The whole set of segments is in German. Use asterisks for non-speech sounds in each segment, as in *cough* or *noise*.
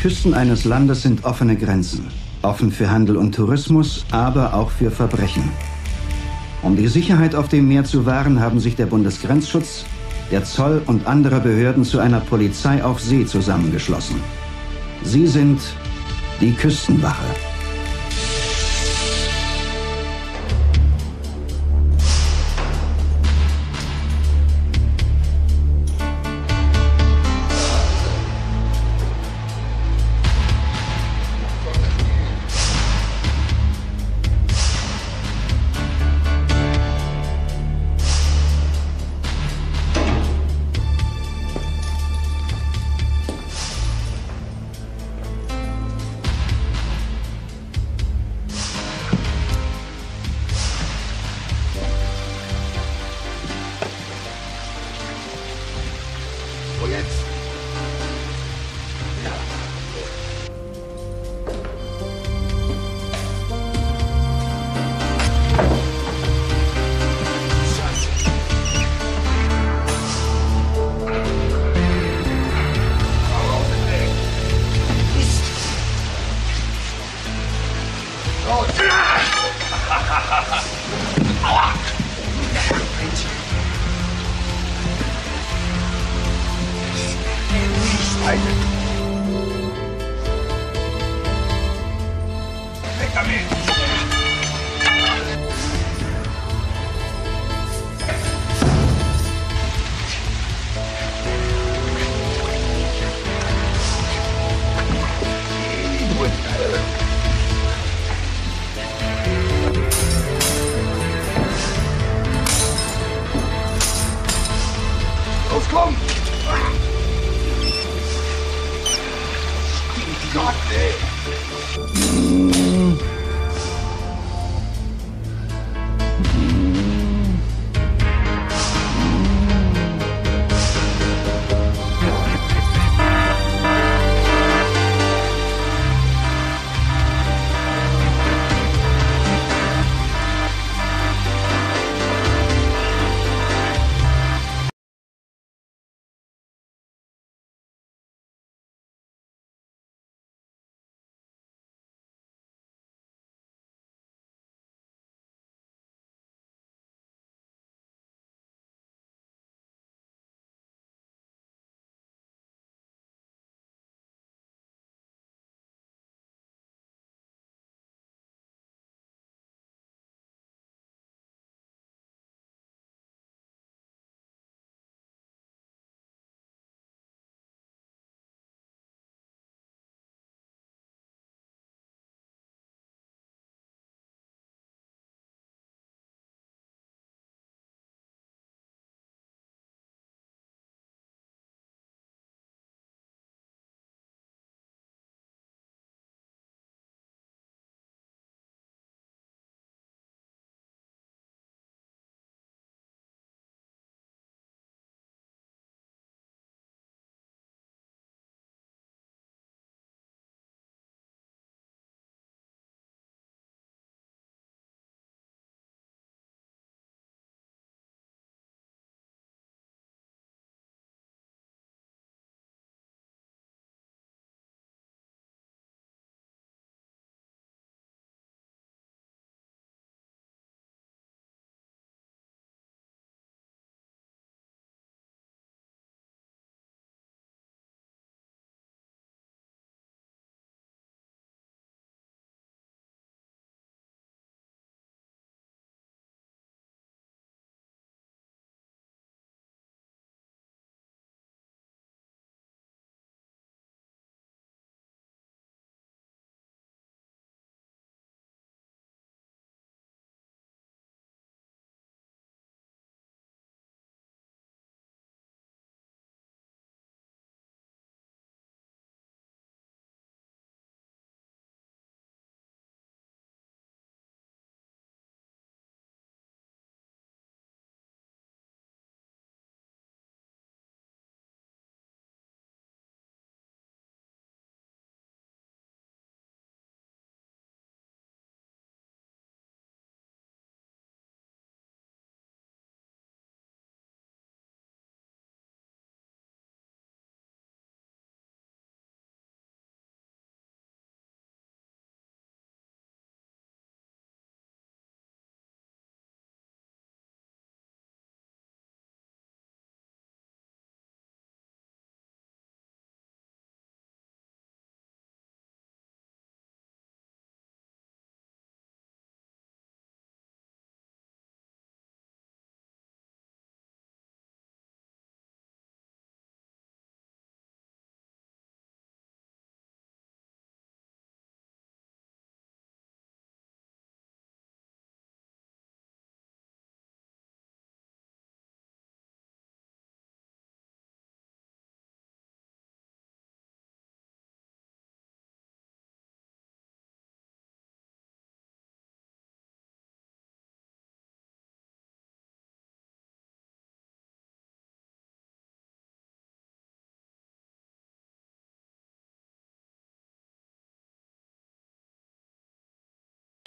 Küsten eines Landes sind offene Grenzen. Offen für Handel und Tourismus, aber auch für Verbrechen. Um die Sicherheit auf dem Meer zu wahren, haben sich der Bundesgrenzschutz, der Zoll und andere Behörden zu einer Polizei auf See zusammengeschlossen. Sie sind die Küstenwache.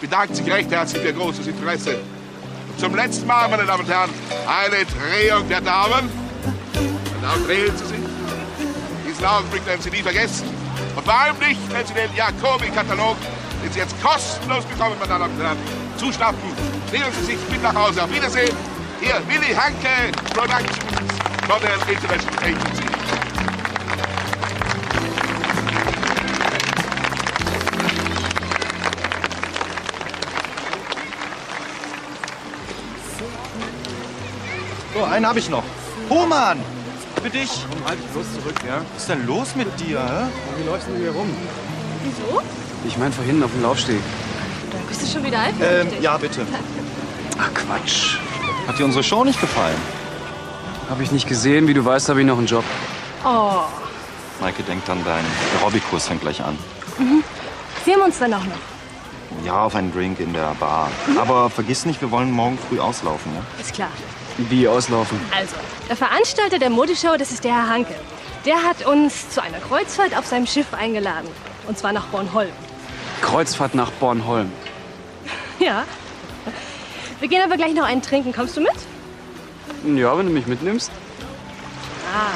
Bedankt sich recht herzlich für großes Interesse. Und zum letzten Mal, meine Damen und Herren, eine Drehung der Damen. Meine Damen, drehen Sie sich. Diesen Augenblick werden Sie nie vergessen. Und vor allem nicht, wenn Sie den Jacobi-Katalog, den Sie jetzt kostenlos bekommen, meine Damen und Herren, zuschnappen. Nehmen Sie sich mit nach Hause. Auf Wiedersehen. Hier, Willy Hanke Productions von der International Agency. Einen habe ich noch. Hohmann! Für dich. Komm, halt dich bloß zurück, ja? Was ist denn los mit dir? Hä? Wie läufst du denn hier rum? Wieso? Ich meine vor hinten auf dem Laufsteg. Da bist du schon wieder Ähm, eifersüchtig. ja, bitte. Ach, Quatsch. Hat dir unsere Show nicht gefallen? Hab ich nicht gesehen. Wie du weißt, habe ich noch einen Job. Oh, Maike denkt an deinen Aerobic-Kurs fängt gleich an. sehen wir uns dann auch noch. Ja, auf einen Drink in der Bar. Aber vergiss nicht, wir wollen morgen früh auslaufen, ja? Ist klar. Wie auslaufen? Also, der Veranstalter der Modeshow, das ist der Herr Hanke. Der hat uns zu einer Kreuzfahrt auf seinem Schiff eingeladen. Und zwar nach Bornholm. Kreuzfahrt nach Bornholm. Ja. Wir gehen aber gleich noch einen trinken. Kommst du mit? Ja, wenn du mich mitnimmst. Ah.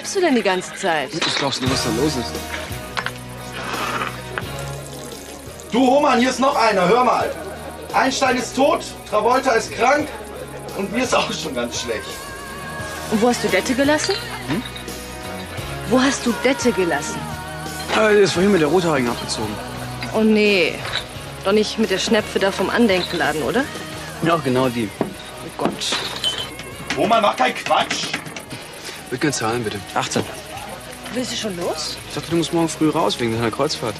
Bleibst du denn die ganze Zeit? Was glaubst du, was da los ist? Du, Hohmann, hier ist noch einer. Hör mal. Einstein ist tot, Travolta ist krank und mir ist auch schon ganz schlecht. Und wo hast du Dette gelassen? Wo hast du Dette gelassen? Ah, der ist vorhin mit der Rothaarigen abgezogen. Oh nee. Doch nicht mit der Schnepfe da vom Andenkenladen, oder? Ja, genau die. Oh Gott. Hohmann, mach keinen Quatsch. Wird gern zahlen, bitte. 18. Willst du schon los? Ich dachte, du musst morgen früh raus wegen deiner Kreuzfahrt.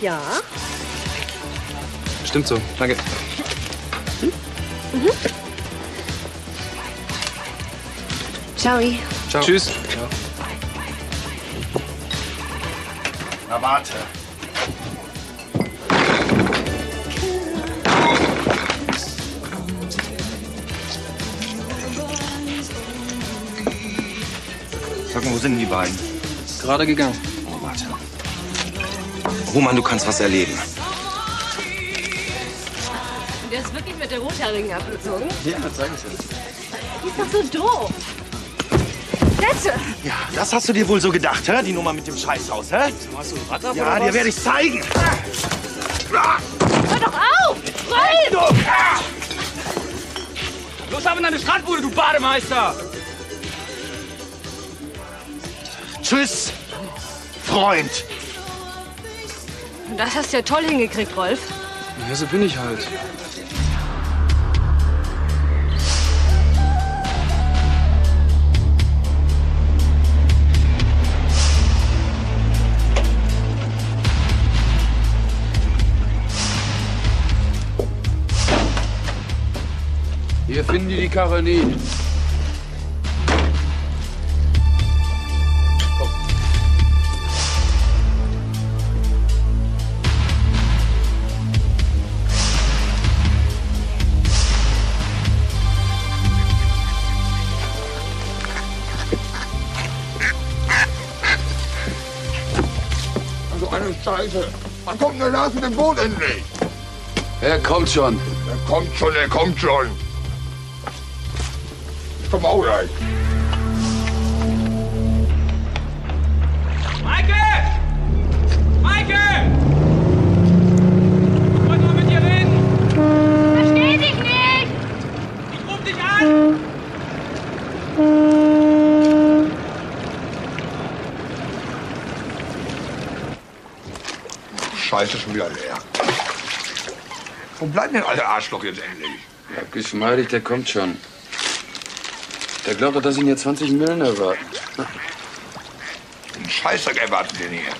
Ja. Stimmt so. Danke. Ciao. Ciao. Tschüss. Na warte. Wo sind die beiden? Gerade gegangen. Oh, warte. Roman, du kannst was erleben. Der ist wirklich mit der Rothaarigen abgezogen. Ja, zeig es jetzt. Die ist doch so doof. Dette! Ja, das hast du dir wohl so gedacht, hä? Die Nummer mit dem Scheißhaus, hä? Hast du ein Rad ab Ja, dir werde ich zeigen. Hör doch auf! Rolf! Los ab in deine Strandbude, du Bademeister! Tschüss, Freund. Das hast du ja toll hingekriegt, Rolf. Ja, so bin ich halt. Hier finden die die Karre nie. Scheiße. Wann kommt denn der Lars mit dem Boot endlich? Er kommt schon. Er kommt schon, er kommt schon. Ich komm auch gleich. Maike! Maike! Ich wollte mal mit dir reden. Versteh dich nicht! Ich ruf dich an. Scheiße, schon wieder leer. Wo bleiben denn alle Arschloch jetzt endlich? Ja, geschmeidig, der kommt schon. Der glaubt doch, dass ihn hier 20 Millen erwarten. Einen Scheißdreck erwarten den hier.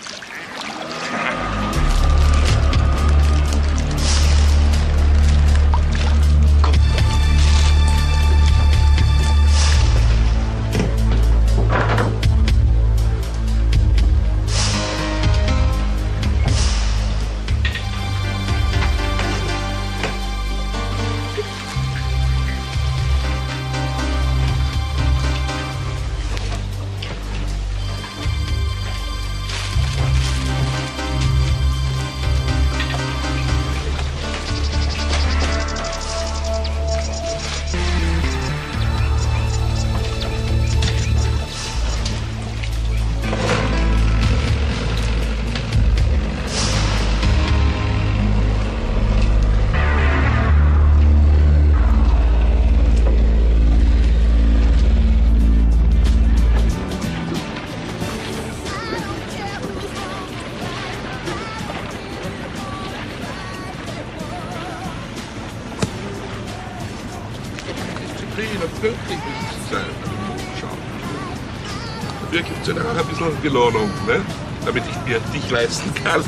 Belohnung, ne? damit ich mir dich leisten kann.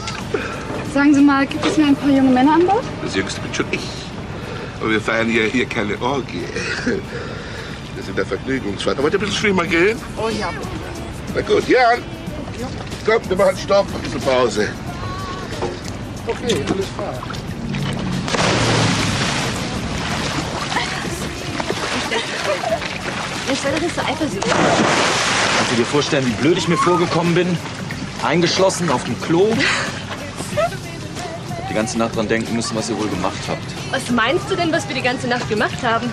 *laughs* Sagen Sie mal, gibt es mir ein paar junge Männer an Bord? Das Jüngste bin schon ich. Und wir feiern hier, hier keine Orgie. Wir sind der Vergnügungsfahrt. Wollt ihr ein bisschen schwimmen gehen? Oh ja. Na gut, Jan. Komm, wir machen Stopp, ein bisschen Pause. Okay, alles klar. Jetzt sei doch nicht so eifersüchtig. Kannst du dir vorstellen, wie blöd ich mir vorgekommen bin? Eingeschlossen auf dem Klo? Die ganze Nacht dran denken müssen, was ihr wohl gemacht habt. Was meinst du denn, was wir die ganze Nacht gemacht haben?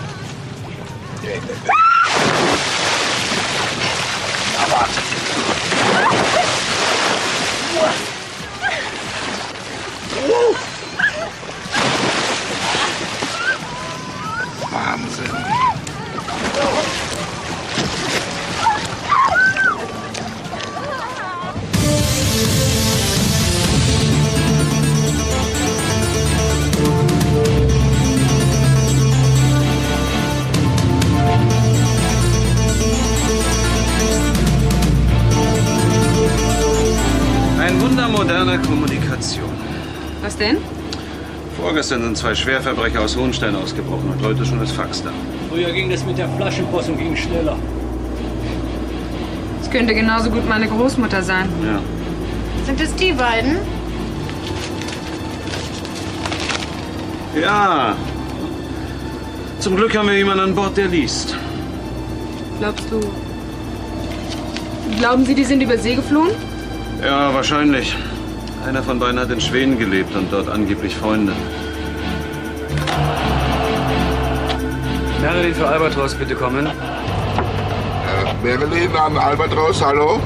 Vorgestern sind zwei Schwerverbrecher aus Hohenstein ausgebrochen und heute schon das Fax da. Früher ging das mit der Flaschenpost und ging schneller. Es könnte genauso gut meine Großmutter sein. Ja. Sind es die beiden? Ja. Zum Glück haben wir jemanden an Bord, der liest. Glaubst du? Glauben Sie, die sind über See geflohen? Ja, wahrscheinlich. Einer von beiden hat in Schweden gelebt und dort angeblich Freunde. Marilyn für Albatros, bitte kommen. Äh, Marilyn an Albatros, hallo?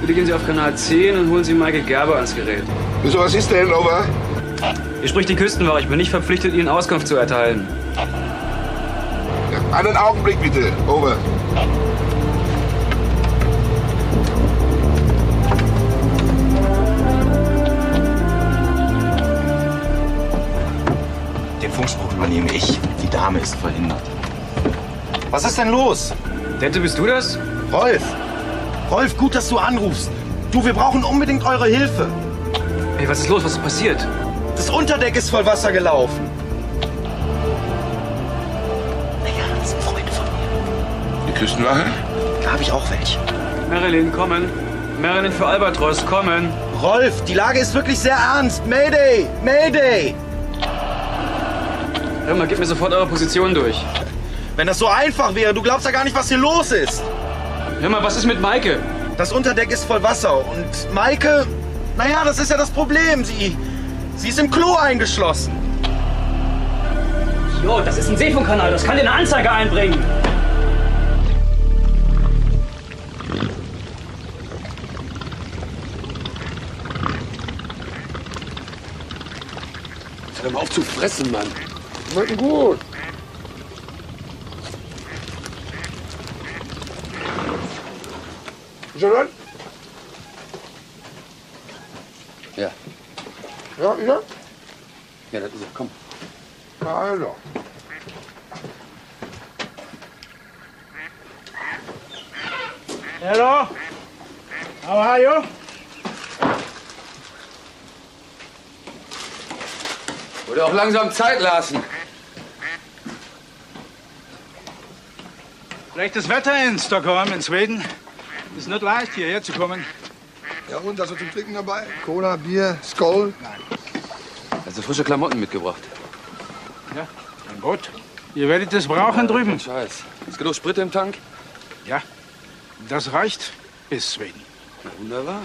Bitte gehen Sie auf Kanal 10 und holen Sie Michael Gerber ans Gerät. Wieso, was ist denn, over? Hier spricht die Küstenwache. Ich bin nicht verpflichtet, Ihnen Auskunft zu erteilen. Ja, einen Augenblick bitte, over. Den Funkspruch übernehme ich. Die Dame ist verhindert. Was ist denn los? Dette, bist du das? Rolf! Rolf, gut, dass du anrufst. Du, wir brauchen unbedingt eure Hilfe. Hey, was ist los? Was ist passiert? Das Unterdeck ist voll Wasser gelaufen. Naja, das sind Freunde von mir. Die Küstenwache? Da habe ich auch welche. Marilyn, kommen. Marilyn für Albatros, kommen. Rolf, die Lage ist wirklich sehr ernst. Mayday! Mayday! Hör mal, gib mir sofort eure Position durch. Wenn das so einfach wäre, du glaubst ja gar nicht, was hier los ist. Hör mal, was ist mit Maike? Das Unterdeck ist voll Wasser und Maike, Naja, das ist ja das Problem. Sie, sie ist im Klo eingeschlossen. Jo, das ist ein Seefunkkanal. Das kann dir eine Anzeige einbringen. Hör mal auf zu fressen, Mann. Schmecken gut. An? Ja. Ja, ja? Ja, das ist er. Komm. Na also. Hello? How are you? Wurde auch langsam Zeit lassen. Schlechtes Wetter in Stockholm, in Schweden. Ist nicht leicht, hierher zu kommen. Ja, und hast du zum Trinken dabei? Cola, Bier, Skoll? Also frische Klamotten mitgebracht. Ja, ein Boot. Ihr werdet es brauchen drüben. Kein Scheiß. Ist genug Sprit im Tank? Ja, das reicht bis Schweden. Na, wunderbar.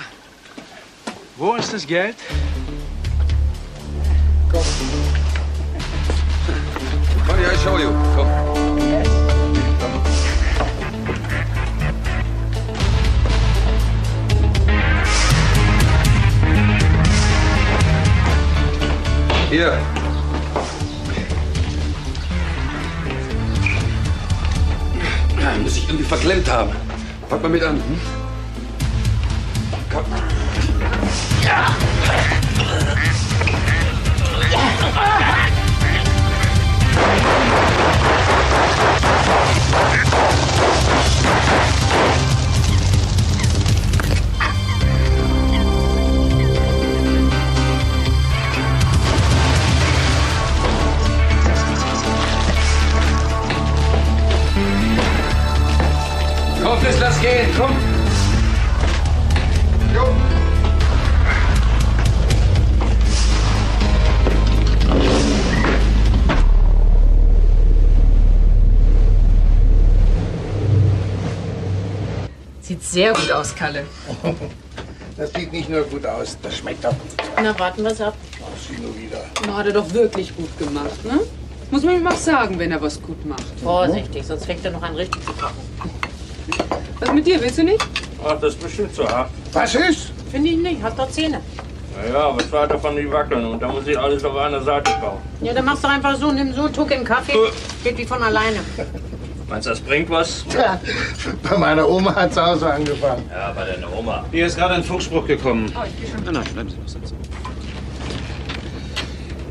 Wo ist das Geld? Komm, ja, ich show you. Komm. Hier. Ja, muss ich irgendwie verklemmt haben. Pack mal mit an. Hm? Komm. Hoffness, lass gehen. Komm. Jo. Sieht sehr gut aus, Kalle. *laughs* Das sieht nicht nur gut aus, das schmeckt auch gut. Na, warten wir's ab. Ach, sie nur wieder. Na, hat er doch wirklich gut gemacht, ne? Muss man ihm auch sagen, wenn er was gut macht. Vorsichtig, sonst fängt er noch an richtig zu kochen. Was mit dir, willst du nicht? Ach, das ist bestimmt zu hart. Was ist? Finde ich nicht, hat doch Zähne. Naja, aber zwei davon nicht wackeln und da muss ich alles auf einer Seite kaufen. Ja, dann machst du einfach so, nimm so, tuck in den Kaffee, geht wie von alleine. Meinst du, das bringt was? Tja, bei meiner Oma hat es auch so angefangen. Ja, bei deiner Oma. Hier ist gerade ein Funkspruch gekommen. Oh, ich geh schon. Nein, nein, bleiben Sie noch sitzen.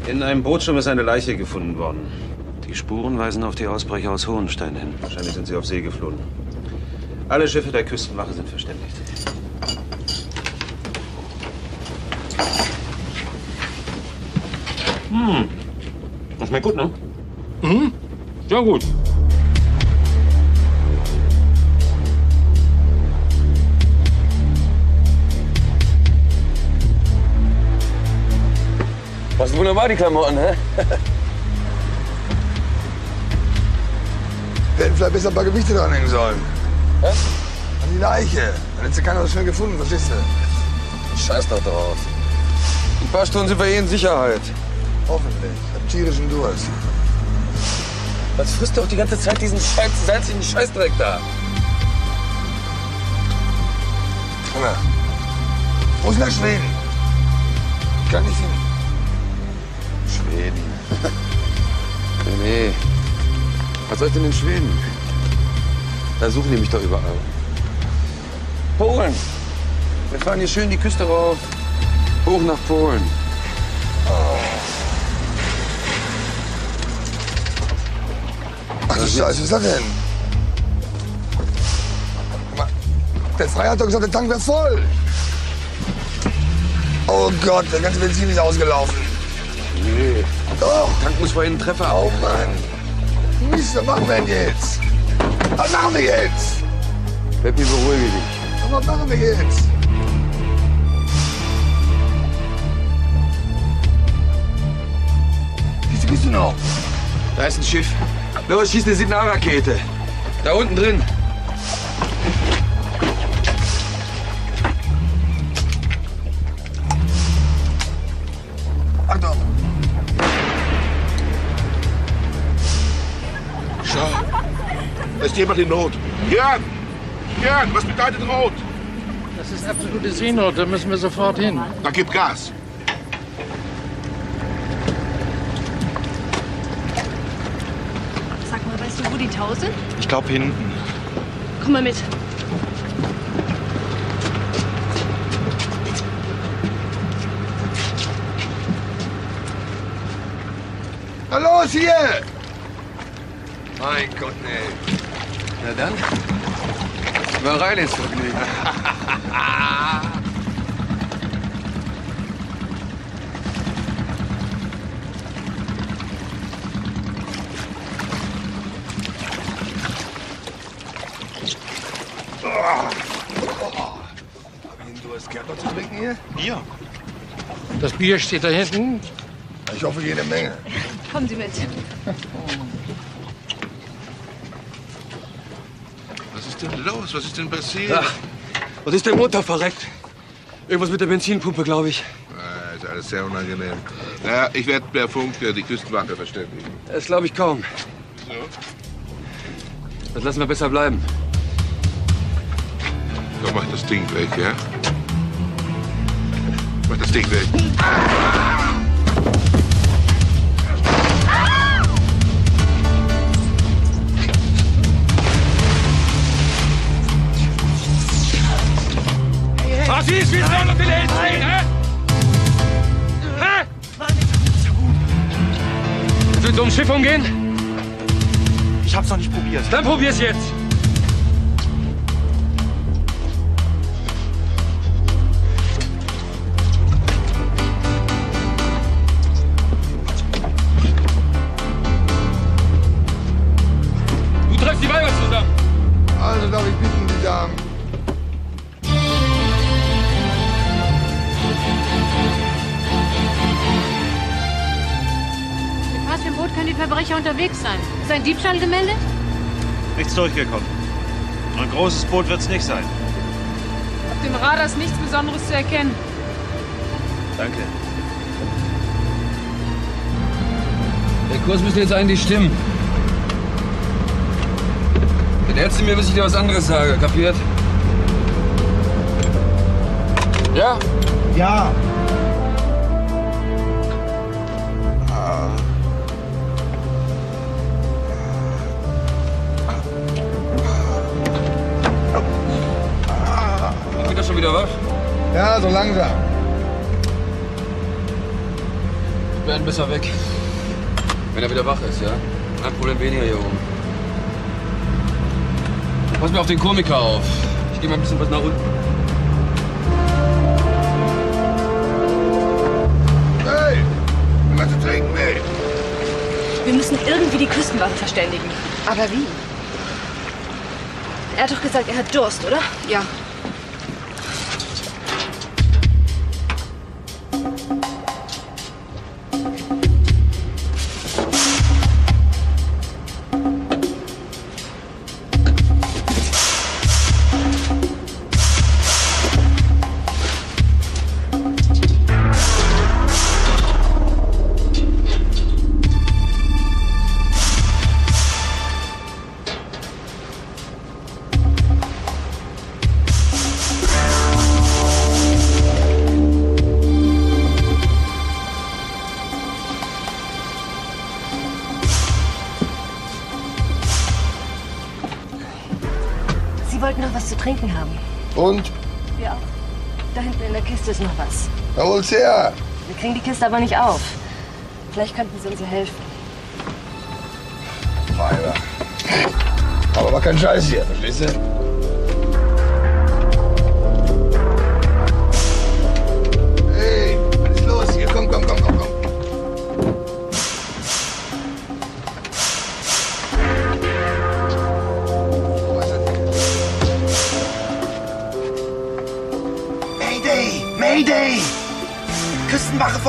In einem Bootsschirm ist eine Leiche gefunden worden. Die Spuren weisen auf die Ausbrecher aus Hohenstein hin. Wahrscheinlich sind sie auf See geflohen. Alle Schiffe der Küstenwache sind verständigt. Hm. Das schmeckt gut, ne? Mhm. Ja, gut. Was wunderbar, die Klamotten, hä? Wir hätten vielleicht besser ein paar Gewichte dranhängen sollen. Was? An die Leiche. Dann hätte sie keiner so schnell gefunden, verstehst du? Scheiß doch drauf. In ein paar Stunden sind wir eh in Sicherheit. Hoffentlich. Ich hab tierischen Durst. Was frisst du auch die ganze Zeit diesen scheiß, salzigen Scheißdreck da? Hunger. Wo ist nach Schweden? Ich kann nicht hin. Schweden. nee, *laughs* nee. Was soll ich denn in Schweden? Da suchen die mich doch überall. Polen. Wir fahren hier schön die Küste rauf. Hoch nach Polen. Ach du Scheiße, was ist das denn? Der Freier hat doch gesagt, der Tank wäre voll. Oh Gott, der ganze Benzin ist ausgelaufen. Nee. Doch. Tank muss vorhin einen Treffer Oh Mann. Mist, was machen wir denn jetzt? Was machen wir jetzt? Peppi, beruhige dich. Was machen wir jetzt? Wie viel bist du noch? Da ist ein Schiff. Los, schieß eine Signalrakete. Da unten drin. Ist jemand in Not. Jörn! Jörn, was bedeutet rot? Das ist absolute Seenot, da müssen wir sofort hin. Da gib Gas. Sag mal, weißt du, wo die Tau sind? Ich glaube hinten. Komm mal mit. Na los hier! Mein Gott, nee. Na dann. Mal rein ins Vergnügen. Du hast Gärtner zu trinken hier? Bier. Das Bier steht da hinten. Ich hoffe, jede Menge. Kommen Sie mit. Los? Was ist denn passiert? Ach, was ist der Motor verreckt? Irgendwas mit der Benzinpumpe, glaube ich. Ah, ist alles sehr unangenehm. Ja, ich werde per Funk äh, die Küstenwache verständigen. Das glaube ich kaum. So? Das lassen wir besser bleiben. So, mach das Ding weg, ja? Mach das Ding weg. Wie soll noch den Held sehen, hä? Hä? Willst du ums Schiff umgehen? Ich hab's noch nicht probiert. Dann probier's jetzt. Verbrecher unterwegs sein? Ist ein Diebstahl gemeldet? Nichts durchgekommen. Ein großes Boot wird's nicht sein. Auf dem Radar ist nichts Besonderes zu erkennen. Danke. Der Kurs müsste jetzt eigentlich stimmen. Wenn er zu mir, bis ich dir was anderes sage. Kapiert? Ja? Ja. Ja, so langsam. Wir werden besser weg. Wenn er wieder wach ist, ja? Ein Problem weniger hier oben. Pass mir auf den Komiker auf. Ich gehe mal ein bisschen was nach unten. Hey! Was zu trinken, ey? Wir müssen irgendwie die Küstenwache verständigen. Aber wie? Er hat doch gesagt, er hat Durst, oder? Ja. Her. Wir kriegen die Kiste aber nicht auf. Vielleicht könnten Sie uns ja helfen. Weiber. Aber aber kein Scheiß hier, verstehst du?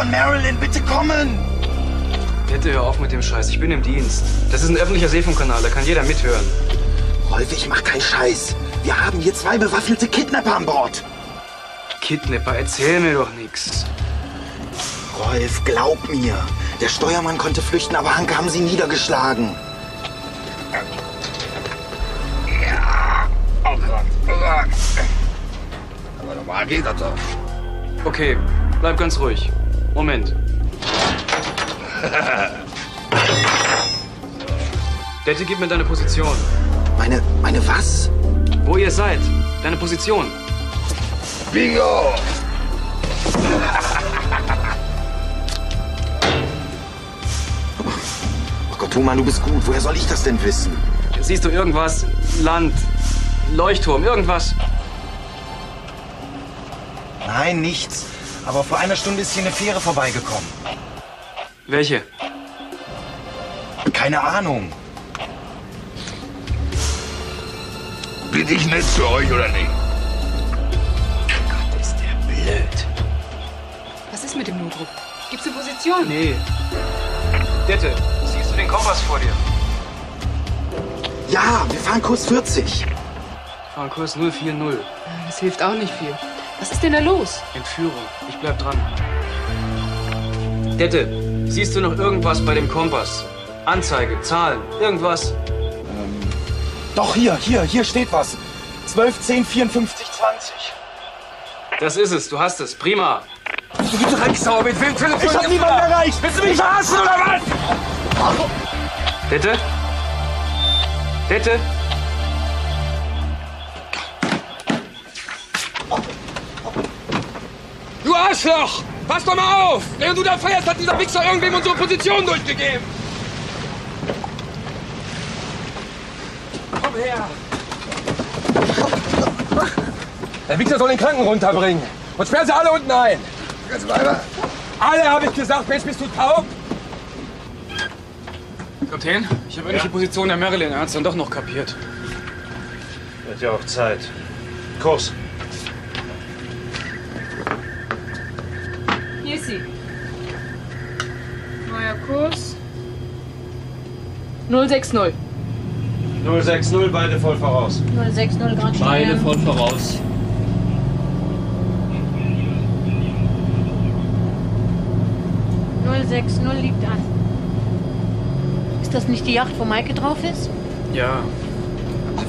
von Marilyn, bitte kommen! Bitte hör auf mit dem Scheiß, ich bin im Dienst. Das ist ein öffentlicher Seefunkkanal, da kann jeder mithören. Rolf, ich mach keinen Scheiß. Wir haben hier zwei bewaffnete Kidnapper an Bord. Kidnapper, erzähl mir doch nichts. Rolf, glaub mir. Der Steuermann konnte flüchten, aber Hanke haben sie niedergeschlagen. Ja. Oh Gott, oh Gott. Aber normal geht das doch. Okay, bleib ganz ruhig. Moment. *laughs* Dette, gib mir deine Position. Meine, meine was? Wo ihr seid. Deine Position. Bingo! Oh Gott, Thomann, du bist gut. Woher soll ich das denn wissen? Siehst du irgendwas? Land, Leuchtturm, irgendwas? Nein, nichts. Aber vor einer Stunde ist hier eine Fähre vorbeigekommen. Welche? Keine Ahnung. Bin ich nett zu euch oder nicht? Ist der blöd. Was ist mit dem Notruf? Gibt's eine Position? Nee. Dette, siehst du den Kompass vor dir? Ja, wir fahren Kurs 40. Fahren Kurs 040. Das hilft auch nicht viel. Was ist denn da los? Entführung. Ich bleib dran. Dette, siehst du noch irgendwas bei dem Kompass? Anzeige, Zahlen, irgendwas? Doch, hier, hier, hier steht was. 12, 10, 54, 20. Das ist es, du hast es. Prima. Du Drecksau, mit wem telefonierst Ich hab niemanden erreicht. Willst du mich verarschen oder was? Dette? Dette? Arschloch! Pass doch mal auf! Während du da feierst, hat dieser Wichser irgendwem unsere Position durchgegeben. Komm her! Der Wichser soll den Kranken runterbringen. Und sperren sie alle unten ein. Jetzt weiter. Alle, habe ich gesagt. Mensch, bist du taub? Kapitän, ich habe endlich die Position der Marilyn. Er hat's dann doch noch kapiert. Wird ja auch Zeit. Kurs. Kurs. 060. 060, beide voll voraus. 060 Grad Beide voll voraus. Null 060 liegt an. Ist das nicht die Yacht, wo Maike drauf ist? Ja,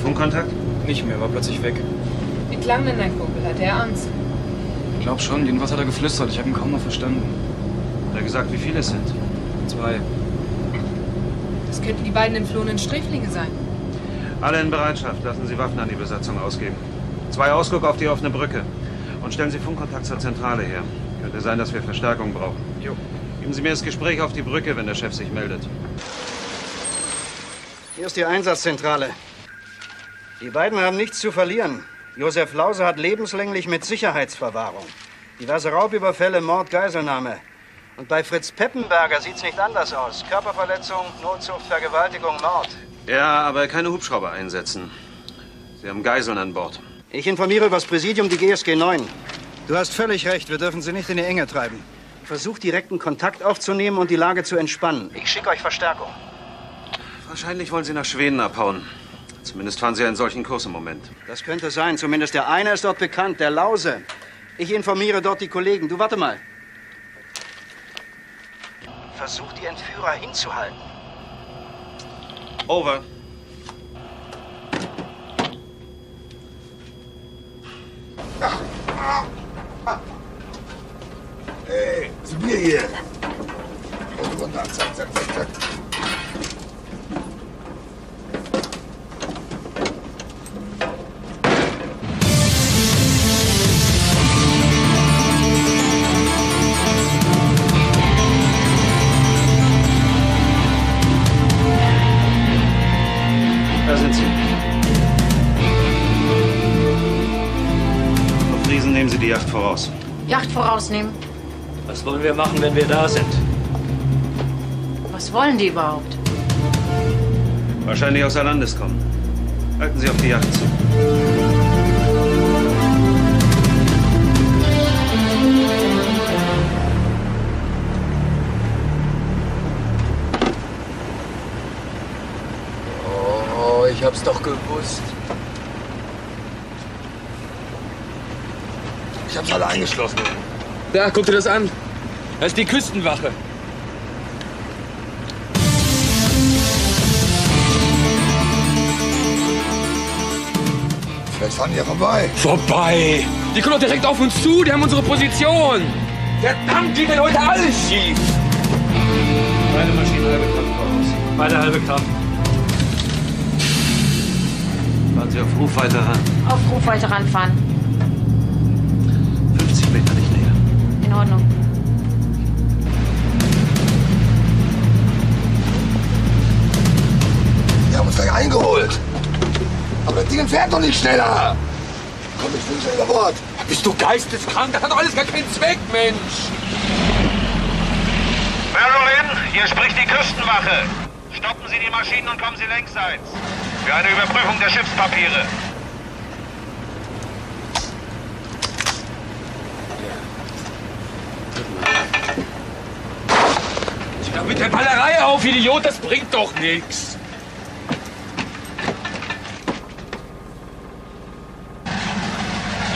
Funkkontakt? nicht mehr, war plötzlich weg. Wie klang denn dein Kumpel? Hat er Angst? Ich glaub schon, irgendwas hat er geflüstert. Ich habe ihn kaum noch verstanden. Hat er gesagt, wie viele es sind? Zwei. Das könnten die beiden entflohenen Sträflinge sein. Alle in Bereitschaft. Lassen Sie Waffen an die Besatzung ausgeben. Zwei Ausguck auf die offene Brücke. Und stellen Sie Funkkontakt zur Zentrale her. Könnte sein, dass wir Verstärkung brauchen. Jo. Geben Sie mir das Gespräch auf die Brücke, wenn der Chef sich meldet. Hier ist die Einsatzzentrale. Die beiden haben nichts zu verlieren. Josef Lause hat lebenslänglich mit Sicherheitsverwahrung. Diverse Raubüberfälle, Mord, Geiselnahme. Und bei Fritz Peppenberger sieht's nicht anders aus. Körperverletzung, Notzucht, Vergewaltigung, Mord. Ja, aber keine Hubschrauber einsetzen. Sie haben Geiseln an Bord. Ich informiere über das Präsidium die GSG 9. Du hast völlig recht, wir dürfen sie nicht in die Enge treiben. Versucht direkten Kontakt aufzunehmen und die Lage zu entspannen. Ich schicke euch Verstärkung. Wahrscheinlich wollen Sie nach Schweden abhauen. Zumindest fahren Sie einen solchen Kurs im Moment. Das könnte sein. Zumindest der eine ist dort bekannt, der Lause. Ich informiere dort die Kollegen. Du warte mal. Versuch die Entführer hinzuhalten. Over. Hey, zu mir hier. Und runter, zack, zack, zack, zack. Yacht vorausnehmen. Was wollen wir machen, wenn wir da sind? Was wollen die überhaupt? Wahrscheinlich außer Landes kommen. Halten Sie auf die Yacht zu. Oh, ich hab's doch gewusst. Ich hab's alle eingeschlossen. Da, guck dir das an. Das ist die Küstenwache. Vielleicht fahren die ja vorbei. Vorbei! Die kommen doch direkt auf uns zu, die haben unsere Position! Verdammt, die geht heute alles schief! Beide Maschinen halbe Kraft voraus. Beide halbe Kraft. Fahren Sie auf Rufweite ran. Auf Rufweite ranfahren. Ordnung. Die haben uns gleich eingeholt. Aber das Ding fährt doch nicht schneller. Komm, ich bin über Bord. Bist du geisteskrank? Das hat doch alles gar keinen Zweck, Mensch! Marilyn, hier spricht die Küstenwache. Stoppen Sie die Maschinen und kommen Sie längsseits. Für eine Überprüfung der Schiffspapiere. Der Ballerei auf, Idiot, das bringt doch nichts.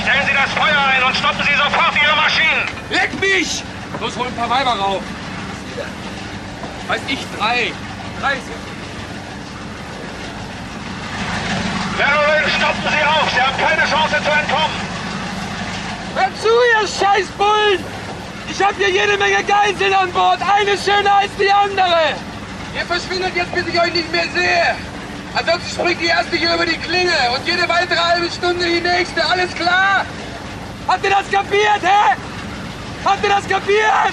Stellen Sie das Feuer ein und stoppen Sie sofort Ihre Maschinen. Leck mich! Los, hol ein paar Weiber rauf. Weiß ich, drei. Drei sind. Marilyn, stoppen Sie auf. Sie haben keine Chance zu entkommen. Hör zu, ihr Scheißbullen! Ich habe hier jede Menge Geiseln an Bord, eine schöner als die andere. Ihr verschwindet jetzt, bis ich euch nicht mehr sehe. Ansonsten springt ihr erst hier über die Klinge und jede weitere halbe Stunde die nächste. Alles klar? Habt ihr das kapiert, hä? Habt ihr das kapiert?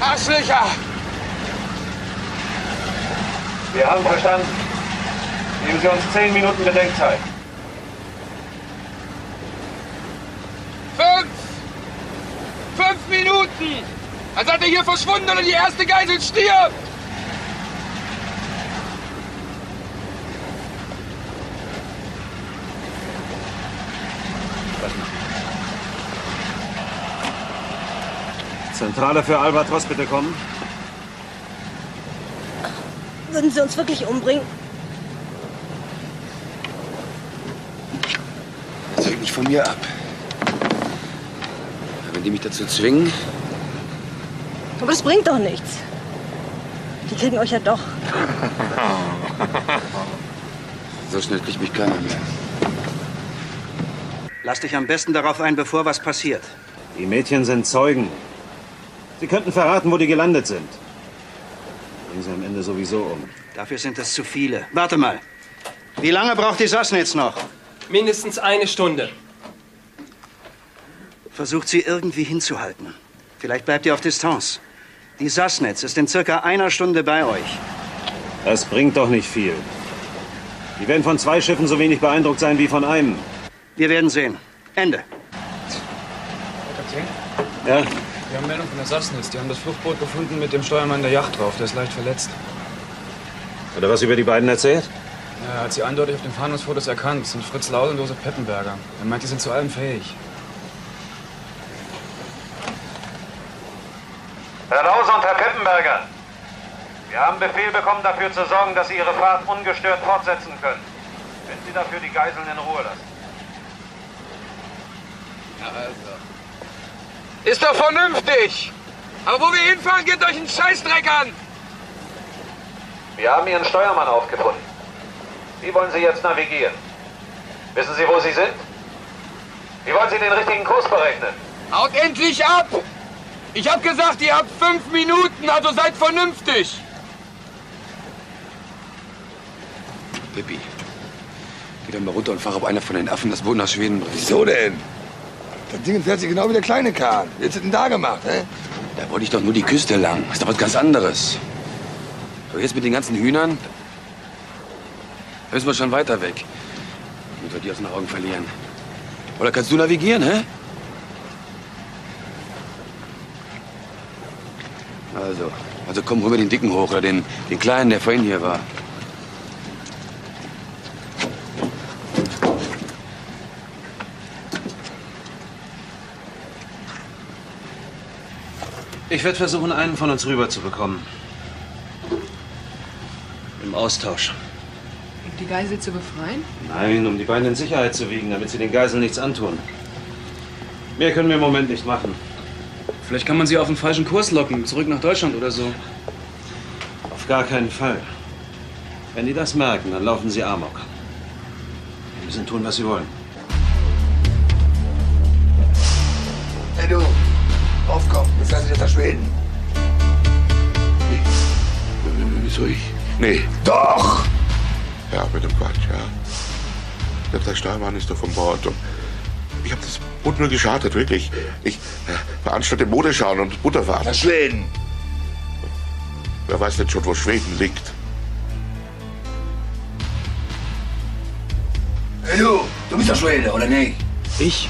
Arschlöcher! Wir haben verstanden. Geben Sie uns zehn Minuten Bedenkzeit. 15! Minuten! Dann seid ihr hier verschwunden oder die erste Geisel stirbt! Zentrale für Albatros, bitte kommen. Würden Sie uns wirklich umbringen? Das hängt nicht von mir ab. Die mich dazu zwingen, Aber das bringt doch nichts. Die kriegen euch ja doch. *laughs* so schnell kriegt mich keiner mehr. Lass dich am besten darauf ein, bevor was passiert. Die Mädchen sind Zeugen. Sie könnten verraten, wo die gelandet sind. Bringen sie am Ende sowieso um. Dafür sind es zu viele. Warte mal. Wie lange braucht die Sassnitz noch? Mindestens eine Stunde. Versucht sie irgendwie hinzuhalten. Vielleicht bleibt ihr auf Distanz. Die Sassnetz ist in circa einer Stunde bei euch. Das bringt doch nicht viel. Die werden von zwei Schiffen so wenig beeindruckt sein wie von einem. Wir werden sehen. Ende. Kapitän? Ja? Wir haben Meldung von der Sassnitz. Die haben das Fluchtboot gefunden mit dem Steuermann der Yacht drauf. Der ist leicht verletzt. Hat er was über die beiden erzählt? Er hat sie eindeutig auf den Fahndungsfotos erkannt. Das sind Fritz Laul und Josef Peppenberger. Er meint, die sind zu allem fähig. Herr Lause und Herr Peppenberger. Wir haben Befehl bekommen, dafür zu sorgen, dass Sie Ihre Fahrt ungestört fortsetzen können. Wenn Sie dafür die Geiseln in Ruhe lassen. Ist doch vernünftig! Aber wo wir hinfahren, geht euch ein Scheißdreck an! Wir haben Ihren Steuermann aufgefunden. Wie wollen Sie jetzt navigieren? Wissen Sie, wo Sie sind? Wie wollen Sie den richtigen Kurs berechnen? Haut endlich ab! Ich hab gesagt, ihr habt fünf Minuten, also seid vernünftig! Pippi, geh doch mal runter und fahr auf einer von den Affen das Boot nach Schweden bringen. Wieso denn? Das Ding fährt sich genau wie der kleine Kahn. Hast du denn da gemacht, hä? Da wollte ich doch nur die Küste lang. Ist doch was ganz anderes. Aber jetzt mit den ganzen Hühnern, da müssen wir schon weiter weg. Damit wir die aus den Augen verlieren. Oder kannst du navigieren, hä? Also, also komm rüber den Dicken hoch oder den, den Kleinen, der vorhin hier war. Ich werde versuchen, einen von uns rüber zu bekommen. Im Austausch. Um die Geisel zu befreien? Nein, um die beiden in Sicherheit zu wiegen, damit sie den Geiseln nichts antun. Mehr können wir im Moment nicht machen. Vielleicht kann man sie auf den falschen Kurs locken, zurück nach Deutschland oder so. Auf gar keinen Fall. Wenn die das merken, dann laufen sie Amok. Wir müssen tun, was sie wollen. Hey du, aufkommen, wir fährst jetzt nach Schweden. Wieso ich? Nee. Doch! Ja, mit dem Quatsch, ja. Der Steinmann ist doch vom Bord und ich hab das Boot nur geschartet, wirklich. Ich äh, veranstalte Modeschauen und Butterfahrten. Nach Schweden. Wer weiß denn schon, wo Schweden liegt? Hey du, du bist doch Schwede, oder nicht? Ich?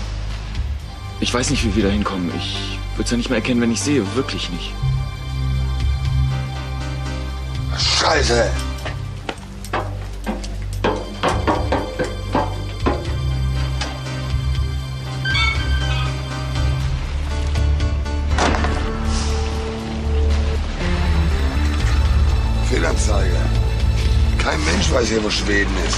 Ich weiß nicht, wie wir da hinkommen. Ich würde es ja nicht mehr erkennen, wenn ich sehe. Wirklich nicht. Scheiße! Weiß hier, wo Schweden ist.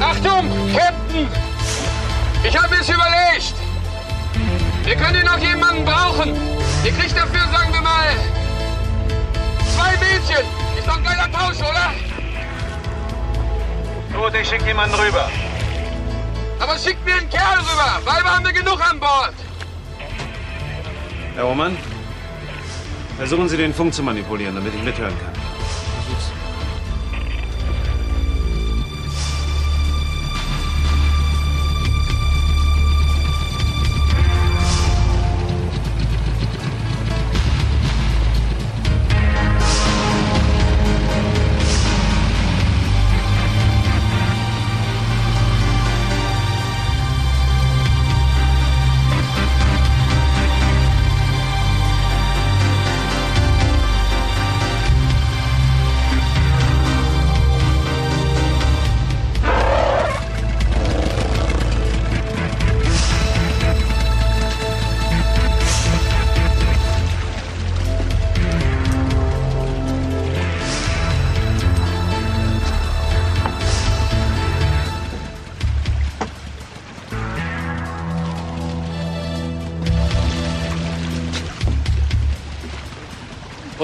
Achtung, Captain! Ich habe es überlegt. Wir können noch jemanden brauchen. Ihr kriegt dafür, sagen wir mal, zwei Mädchen. Ist doch ein geiler Tausch, oder? Gut, ich schicke jemanden rüber. Aber schickt mir einen Kerl rüber. Weiber haben wir genug an Bord. Herr Oman, versuchen Sie den Funk zu manipulieren, damit ich mithören kann.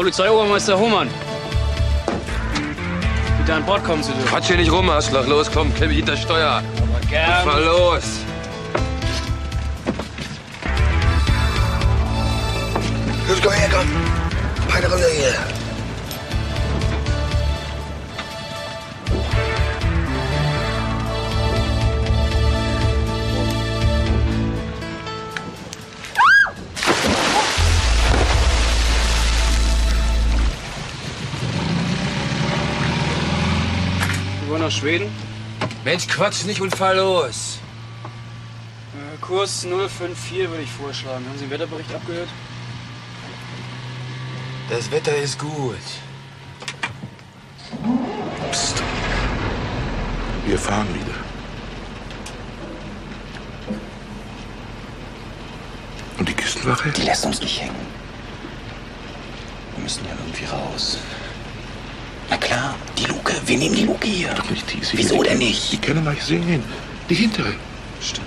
Polizeiobermeister Hohmann. Bitte an Bord kommen Sie dürfen. Quatsch hier nicht rum, Arschloch. Los, komm, klemm mich hinter Steuer. Aber gern. Fahr los. Los, komm nach Schweden. Mensch, quatsch nicht und fahr los. Äh, Kurs 054 würde ich vorschlagen. Haben Sie den Wetterbericht abgehört? Das Wetter ist gut. Psst. Wir fahren wieder. Und die Küstenwache? Die lässt uns nicht hängen. Wir müssen ja irgendwie raus. Na klar, die Luke. Wir nehmen die Luke hier. Doch nicht diese. Wieso die, denn nicht? Die können euch sehen. Die hintere. Stimmt.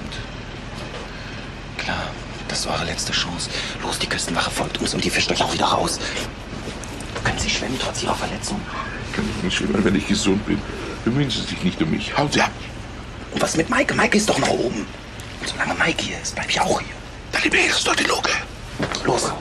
Klar, das ist eure letzte Chance. Los, die Küstenwache folgt uns und die fischt euch auch wieder raus. Können Sie schwimmen trotz Ihrer Verletzung? Kann ich nicht schwimmen, wenn ich gesund bin. Bemühen Sie sich nicht um mich. Sie ab. Und was mit Maike? Maike ist doch noch oben. Und solange Maike hier ist, bleib ich auch hier. Dann liberierst du die Luke. Los.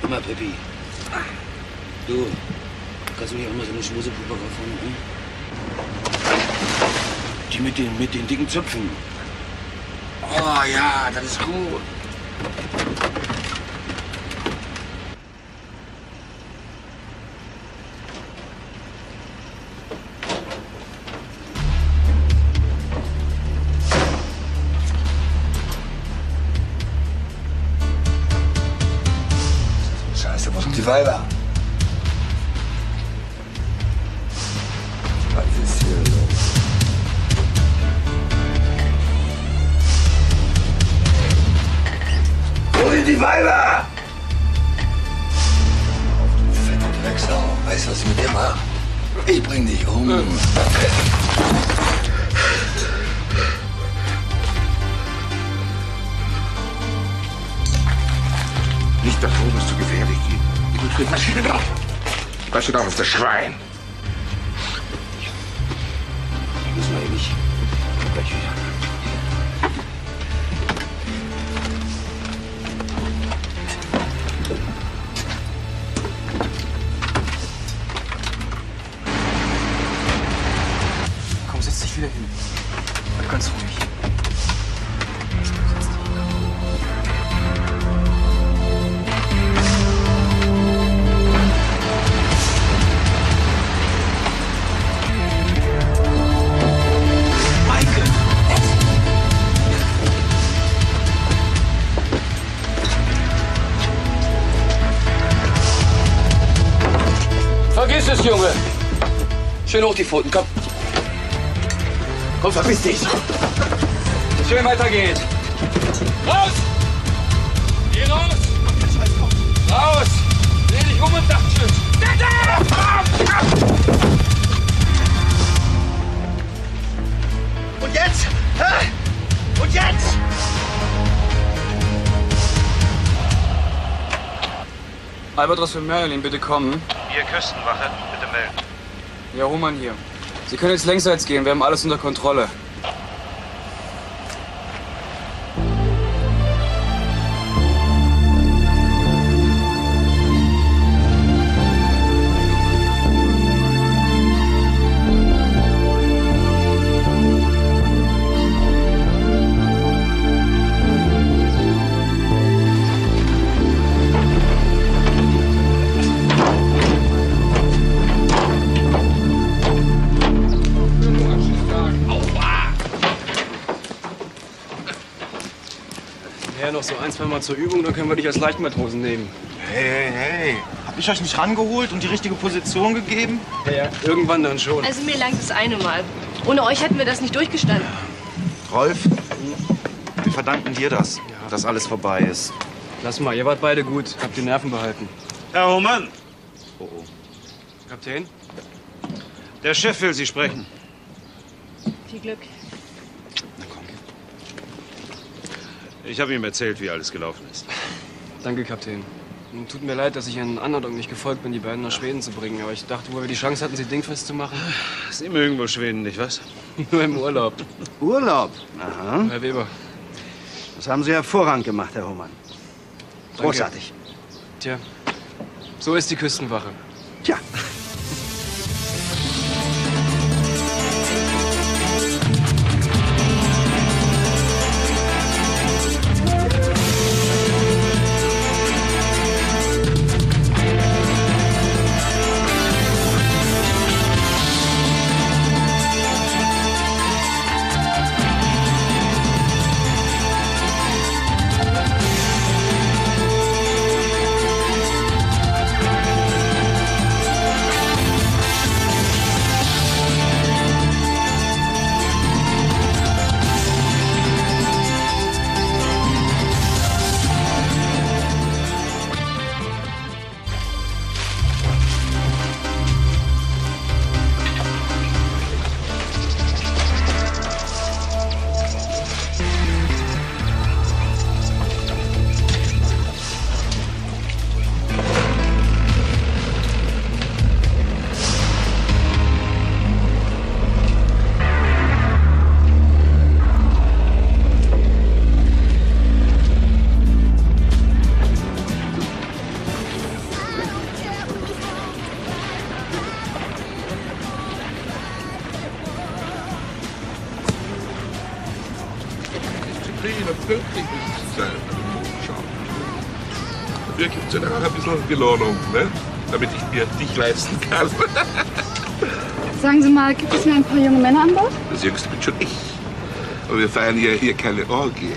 Hör mal, Peppi. Du, kannst du nicht auch mal so eine Schmusepuppe kaufen? Hm? Die mit Zöpfen. Oh ja, das ist gut. Schön hoch die Pfoten, komm. Komm, verpiss dich. Schön weitergehen. Raus! Geh raus! Raus! Dreh dich um und sag Tschüss. Und jetzt? Und jetzt? Albatros für Merlin, bitte kommen. Hier Küstenwache, bitte melden. Ja, Roman hier. Sie können jetzt längsseits gehen, wir haben alles unter Kontrolle. Noch so ein, zwei Mal zur Übung, dann können wir dich als Leichtmatrosen nehmen. Hey, hey, hey. Hab ich euch nicht rangeholt und die richtige Position gegeben? Ja, ja. Irgendwann dann schon. Also mir langt das eine Mal. Ohne euch hätten wir das nicht durchgestanden. Rolf, wir verdanken dir das, dass alles vorbei ist. Lass mal, ihr wart beide gut. Habt die Nerven behalten. Herr Hohmann, Oh, oh. Kapitän? der Chef will Sie sprechen. Viel Glück. Ich habe ihm erzählt, wie alles gelaufen ist. Danke, Kapitän. Tut mir leid, dass ich Ihren Anordnung nicht gefolgt bin, die beiden nach Schweden zu bringen. Aber ich dachte, wo wir die Chance hatten, sie dingfest zu machen. Sie mögen wohl Schweden, nicht was? *laughs* Nur im Urlaub. Urlaub? Aha. Herr Weber. Das haben Sie hervorragend gemacht, Herr Hohmann. Großartig. Tja, so ist die Küstenwache. Tja. Belohnung, ne? damit ich mir dich leisten kann. *laughs* Sagen Sie mal, gibt es mir ein paar junge Männer an Bord? Das Jüngste bin schon ich. Aber wir feiern ja hier keine Orgie.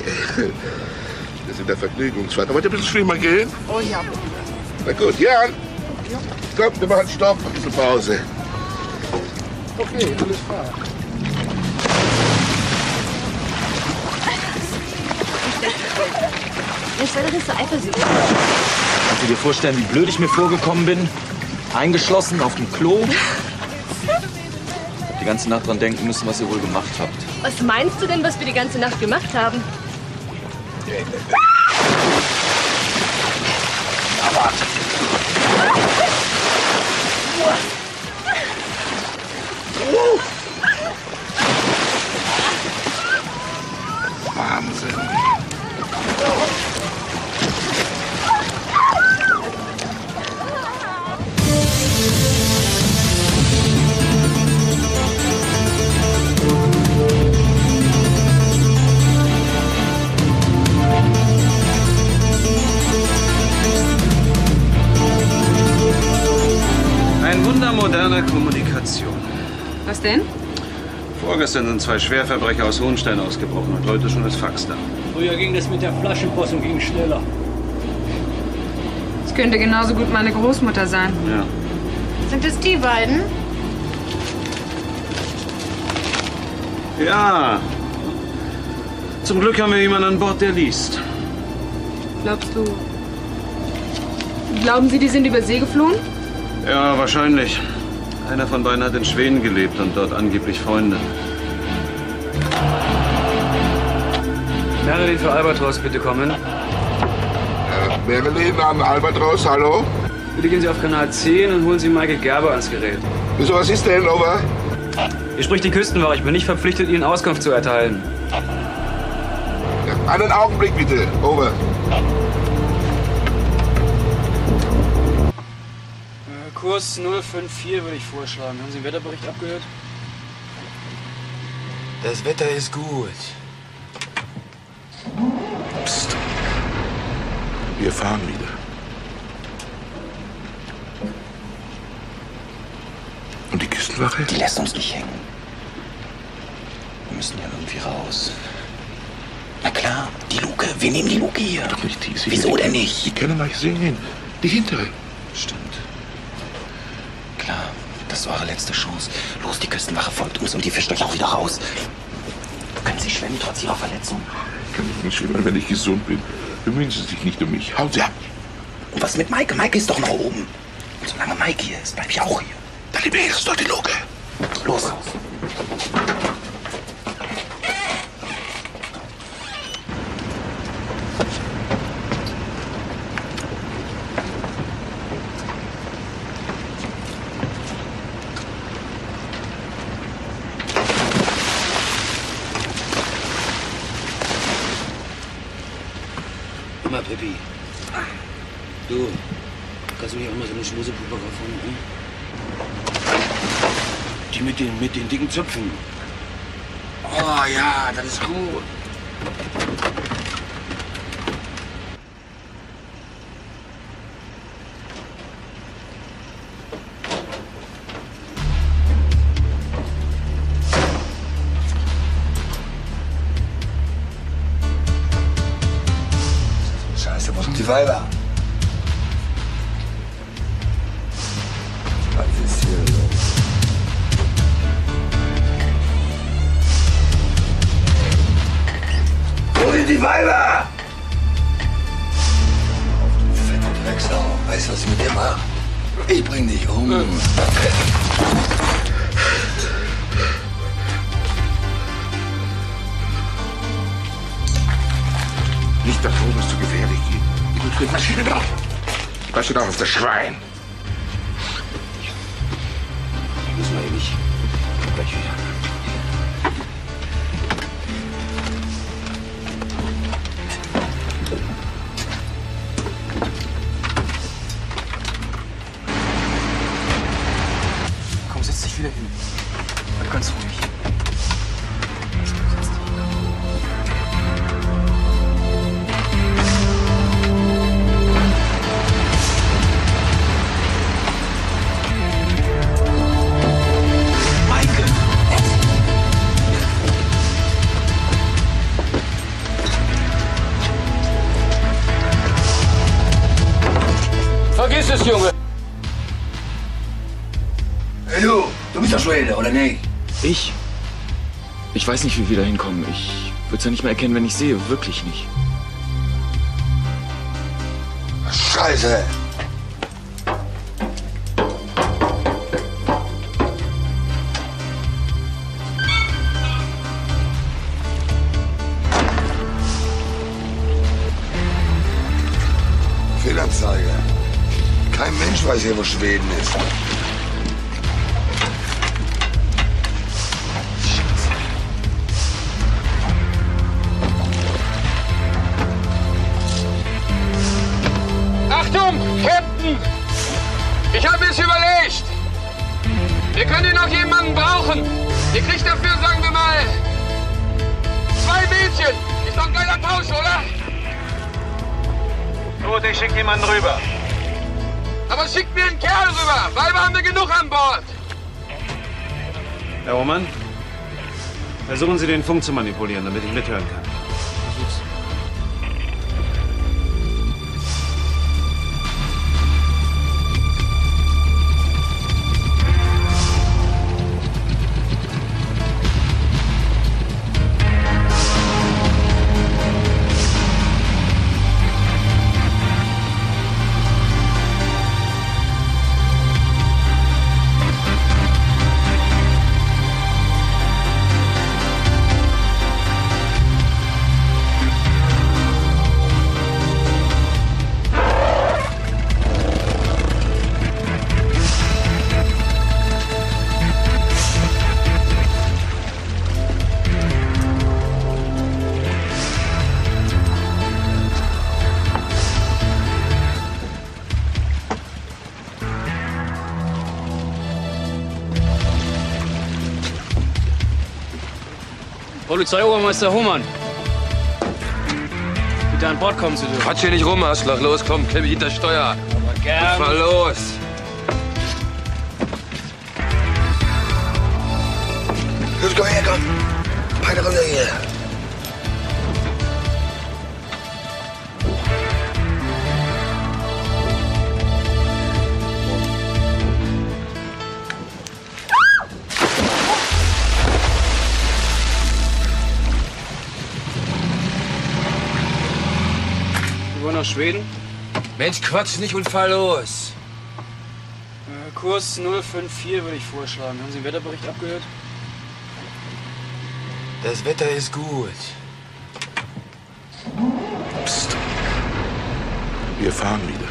Wir sind der Vergnügungsfahrt. Wollt ihr ein bisschen schwimmen gehen? Oh ja. Na gut, Jan. Komm, wir machen Stopp, ein bisschen Pause. Okay, alles klar. Jetzt sei doch nicht so eifersüchtig. Kannst du dir vorstellen, wie blöd ich mir vorgekommen bin? Eingeschlossen auf dem Klo? Hab die ganze Nacht dran denken müssen, was ihr wohl gemacht habt. Was meinst du denn, was wir die ganze Nacht gemacht haben? Vorgestern sind zwei Schwerverbrecher aus Hohenstein ausgebrochen und heute schon das Fax da. Früher ging das mit der Flaschenpost und ging schneller. Das könnte genauso gut meine Großmutter sein. Ja. Sind es die beiden? Ja. Zum Glück haben wir jemanden an Bord, der liest. Glaubst du? Glauben Sie, die sind über See geflohen? Ja, wahrscheinlich. Einer von beiden hat in Schweden gelebt und dort angeblich Freunde. Marilyn für Albatros, bitte kommen. Äh, Marilyn an Albatros, hallo? Bitte gehen Sie auf Kanal 10 und holen Sie Michael Gerber ans Gerät. Wieso, was ist denn, over? Hier spricht die Küstenwache. Ich bin nicht verpflichtet, Ihnen Auskunft zu erteilen. Ja, einen Augenblick bitte, over. Äh, Kurs 054 würde ich vorschlagen. Haben Sie den Wetterbericht abgehört? Das Wetter ist gut. Wir fahren wieder. Und die Küstenwache? Die lässt uns nicht hängen. Wir müssen ja irgendwie raus. Na klar, die Luke. Wir nehmen die Luke hier. Doch nicht diese. Wieso die, denn nicht? Die können euch sehen. Die hintere. Stimmt. Klar, das ist eure letzte Chance. Los, die Küstenwache folgt uns und die fischt euch auch wieder raus. Können Sie schwimmen trotz Ihrer Verletzung? Kann ich nicht schwimmen, wenn ich gesund bin. Bemühen Sie sich nicht um mich. Hauen Sie ab. Und was mit Maike? Maike ist doch noch oben. Und solange Maike hier ist, bleib ich auch hier. Dann liberierst du die Luke. Los. Pippi. Du, kannst du nicht auch mal so eine Schmusepuppe kaufen? Hm? Die mit den, mit den dicken Zöpfen. Oh ja, das ist gut. Weiß nicht, wie wir da hinkommen. Ich würde es ja nicht mehr erkennen, wenn ich sehe. Wirklich nicht. Gescheiße! Fehlanzeige. Kein Mensch weiß hier, wo Schweden ist. Captain! Ich habe es überlegt. Wir können hier noch jemanden brauchen. Ihr kriegt dafür, sagen wir mal, zwei Mädchen. Ist doch ein geiler Tausch, oder? Gut, ich schicke jemanden rüber. Aber schickt mir einen Kerl rüber. Weiber haben wir genug an Bord. Herr Roman, versuchen Sie den Funk zu manipulieren, damit ich mithören kann. Polizeiobermeister Hohmann. Bitte an Bord kommen Sie dürfen. Quatsch hier nicht rum, Arschloch. Los, komm, klemm mich hinter Steuer. Aber gern. Fahr los. Los, komm her, komm. Beine runter hier. Schweden. Mensch, Quatsch nicht und fahr los. Äh, Kurs 054 würde ich vorschlagen. Haben Sie den Wetterbericht abgehört? Das Wetter ist gut. Psst. Wir fahren wieder.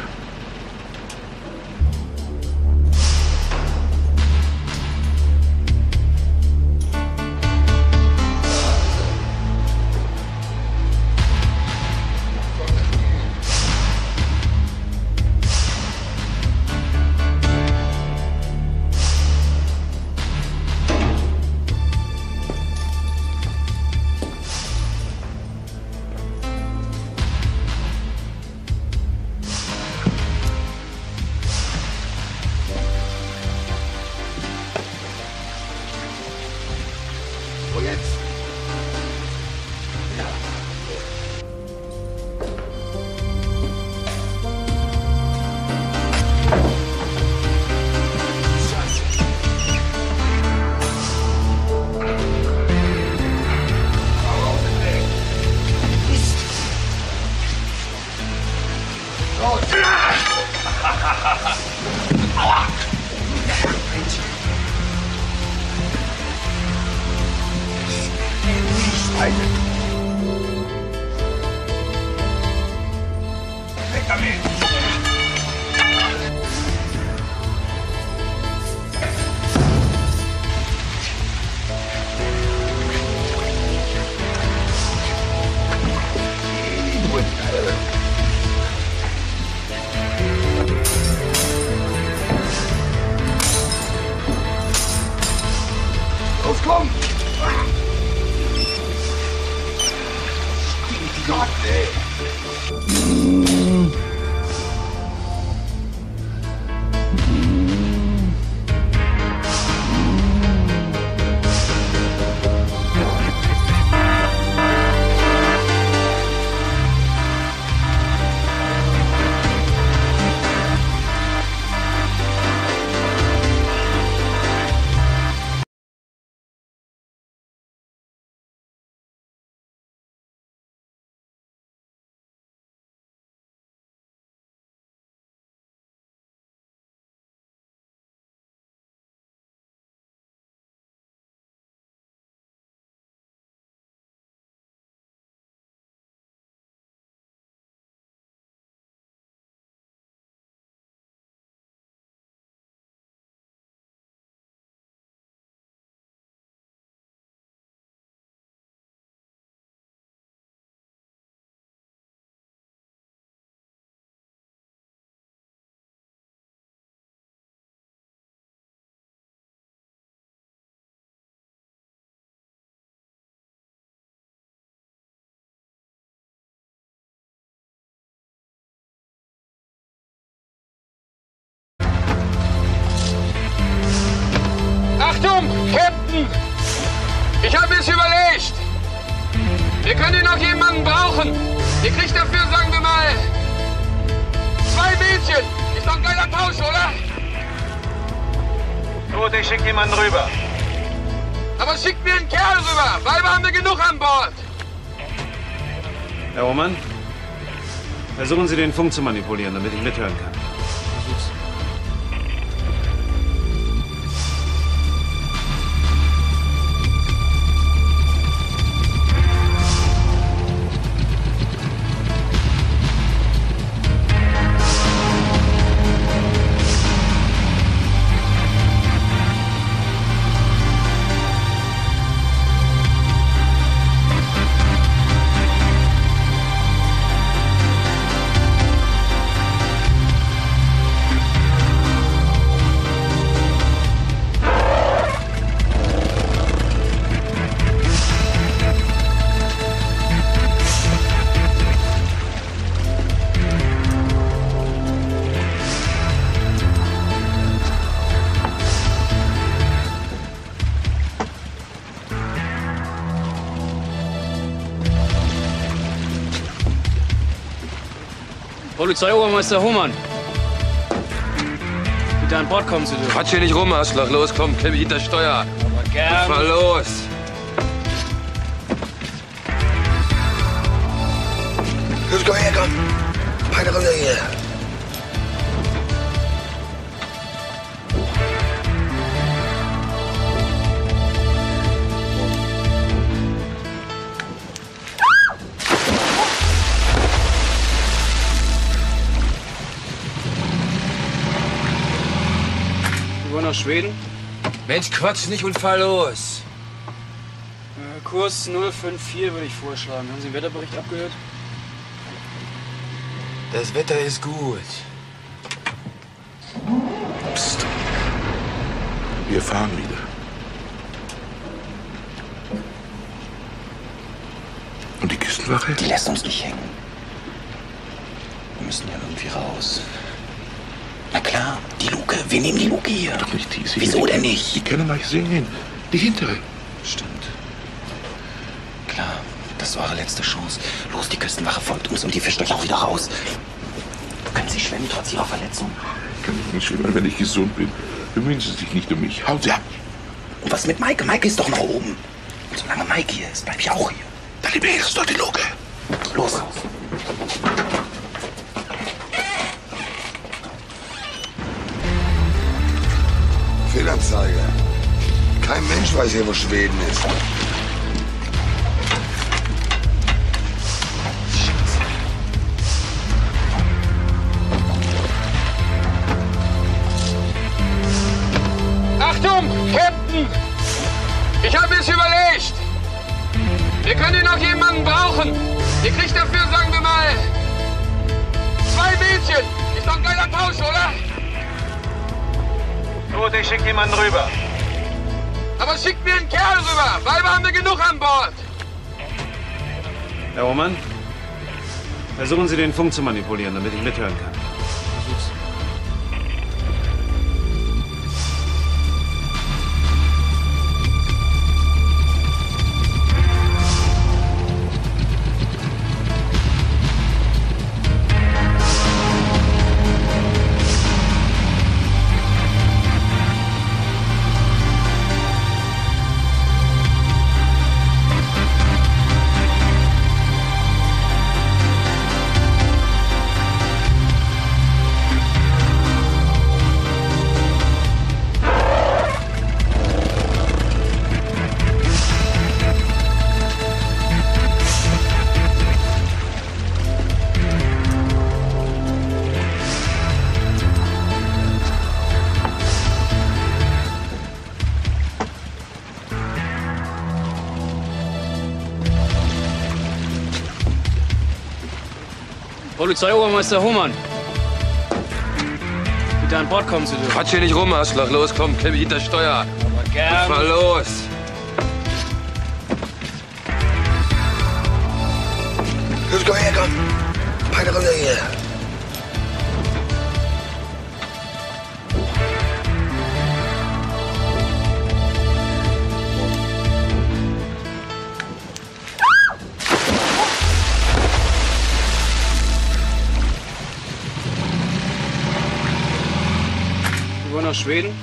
Captain! Ich habe es überlegt. Wir können hier noch jemanden brauchen. Ihr kriegt dafür, sagen wir mal, zwei Mädchen. Ist doch ein geiler Tausch, oder? Gut, ich schicke jemanden rüber. Aber schickt mir einen Kerl rüber. Weiber haben wir genug an Bord. Herr Roman, versuchen Sie den Funk zu manipulieren, damit ich mithören kann. Polizeiobermeister Hohmann. Bitte an Bord kommen Sie dürfen. Quatsch hier nicht rum, Arschloch. Los, komm, klemm mich hinter Steuer. Aber gern. Fahr los. Los, komm her, komm. Beine runter hier. Nach Schweden. Mensch, quatsch nicht und fahr los. Äh, Kurs 054 würde ich vorschlagen. Haben Sie den Wetterbericht abgehört? Das Wetter ist gut. Psst. Wir fahren wieder. Und die Küstenwache? Die lässt uns nicht hängen. Wir müssen ja irgendwie raus. Klar, die Luke. Wir nehmen die Luke hier. Doch nicht diese. Wieso hier. denn Die- nicht? Die können wir sehen. Die hintere. Stimmt. Klar, das ist eure letzte Chance. Los, die Küstenwache folgt uns und die fischt euch auch wieder raus. Können Sie schwimmen trotz Ihrer Verletzung? Kann ich nicht schwimmen, wenn ich gesund bin. Bemühen Sie sich nicht um mich. Hauen Sie ab. Und was mit Maike? Maike ist doch noch oben. Und solange Maike hier ist, bleib ich auch hier. Dann liberierst du die Luke. Los. Fehlanzeige. Mensch weiß hier, wo Schweden ist. Roman, versuchen Sie den Funk zu manipulieren, damit ich mithören kann. Polizeiobermeister Hohmann. Bitte an Bord kommen Sie dürfen. Quatsch hier nicht rum, Arschloch. Los, komm, klemm mich hinter Steuer. Aber gern. Fahr los. Los, komm her, komm. Beine runter hier. Schweden?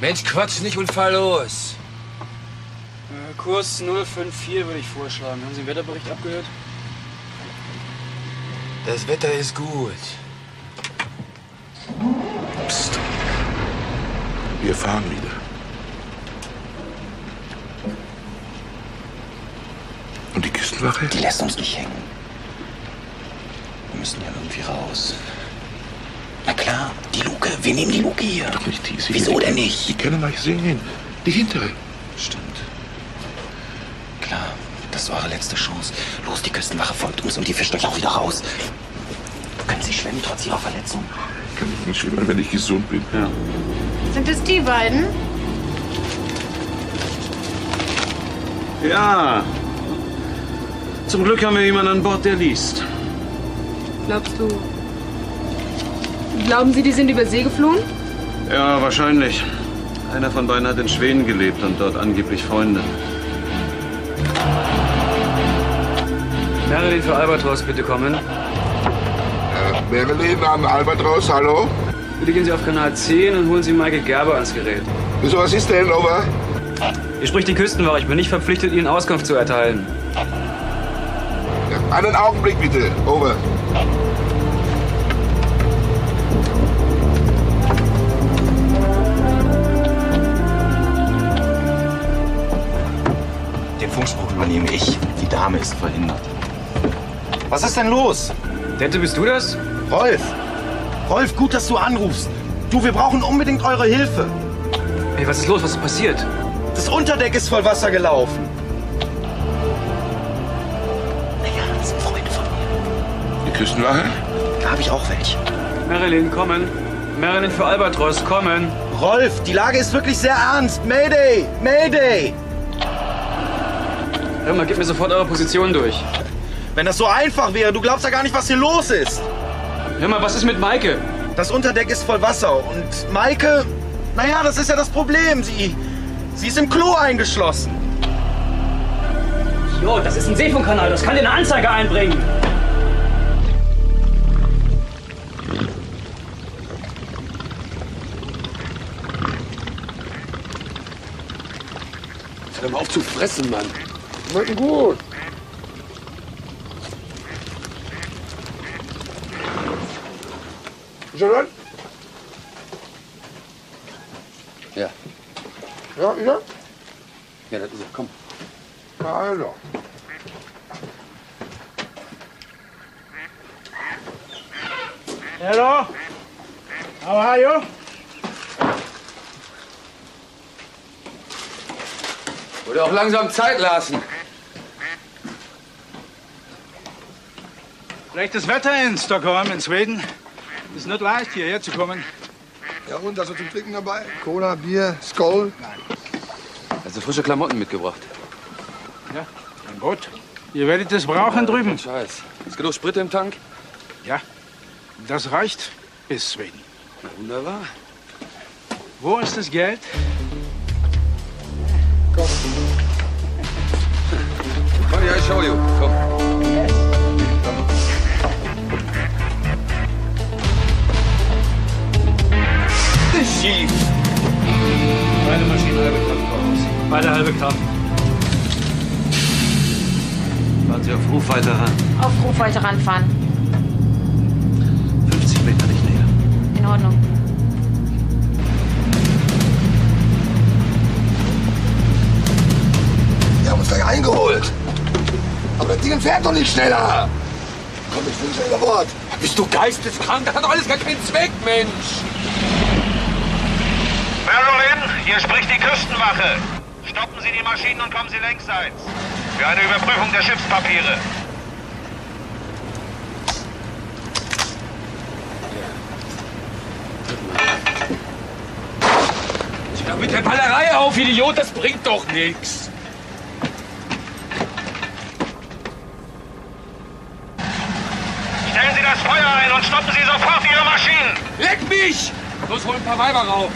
Mensch, quatsch nicht und fahr los. Äh, Kurs 054 würde ich vorschlagen. Haben Sie den Wetterbericht abgehört? Das Wetter ist gut. Psst. Wir fahren wieder. Und die Küstenwache? Die lässt uns nicht hängen. Wir müssen ja irgendwie raus. Na klar. Wir nehmen die Luke hier. Doch nicht diese. Wieso die, denn nicht? Die können wir nicht sehen. Die hintere. Stimmt. Klar, das ist eure letzte Chance. Los, die Küstenwache folgt uns und die fischt euch auch wieder raus. Können Sie schwimmen trotz Ihrer Verletzung? Kann ich nicht schwimmen, wenn ich gesund bin. Ja. Sind es die beiden? Ja. Zum Glück haben wir jemanden an Bord, der liest. Glaubst du. Glauben Sie, die sind über See geflohen? Ja, wahrscheinlich. Einer von beiden hat in Schweden gelebt und dort angeblich Freunde. Marilyn für Albatros, bitte kommen. Äh, Marilyn an Albatros, hallo? Bitte gehen Sie auf Kanal 10 und holen Sie Michael Gerber ans Gerät. Wieso, was ist denn, over? Hier spricht die Küstenwache. Ich bin nicht verpflichtet, Ihnen Auskunft zu erteilen. Ja, einen Augenblick bitte, over. Übernehme ich. Die Dame ist verhindert. Was ist denn los? Dette, bist du das? Rolf! Rolf, gut, dass du anrufst. Du, wir brauchen unbedingt eure Hilfe. Hey, was ist los? Was ist passiert? Das Unterdeck ist voll Wasser gelaufen. Naja, das sind Freunde von mir. Die Küstenwache? Da habe ich auch welche. Marilyn, kommen. Marilyn für Albatros, kommen. Rolf, die Lage ist wirklich sehr ernst. Mayday! Mayday! Hör mal, gib mir sofort eure Position durch. Wenn das so einfach wäre, du glaubst ja gar nicht, was hier los ist. Hör mal, was ist mit Maike? Das Unterdeck ist voll Wasser und Maike, naja, das ist ja das Problem. Sie, sie ist im Klo eingeschlossen. Jo, das ist ein Seefunkkanal, das kann dir eine Anzeige einbringen. Hör mal auf zu fressen, Mann. Schmecken gut. Schon dran? Ja. Ja, ja? Ja, das ist er. Komm. Also. Hello? How are you? Oder auch langsam Zeit lassen. Schlechtes Wetter in Stockholm, in Schweden. Ist nicht leicht, hierher zu kommen. Ja, und hast du zum Trinken dabei? Cola, Bier, Skoll? Also frische Klamotten mitgebracht. Ja, ein Boot. Ihr werdet es brauchen drüben. Scheiß. Ist genug Sprit im Tank? Ja, das reicht bis Schweden. Na, wunderbar. Wo ist das Geld? Komm, ja, ich show you. Schief. Beide Maschinen halbe Kraft voraus. Beide halbe Kraft. Fahren Sie auf Rufweite ran. Auf Rufweite ranfahren. 50 Meter nicht näher. In Ordnung. Die haben uns gleich eingeholt. Aber das Ding fährt doch nicht schneller. Komm, ich bin schon über Bord. Bist du geisteskrank? Das hat doch alles gar keinen Zweck, Mensch. Marilyn, hier spricht die Küstenwache. Stoppen Sie die Maschinen und kommen Sie längsseits. Für eine Überprüfung der Schiffspapiere. Hör mit der Ballerei auf, Idiot, das bringt doch nichts. Stellen Sie das Feuer ein und stoppen Sie sofort Ihre Maschinen. Leck mich! Los, hol ein paar Weiber rauf.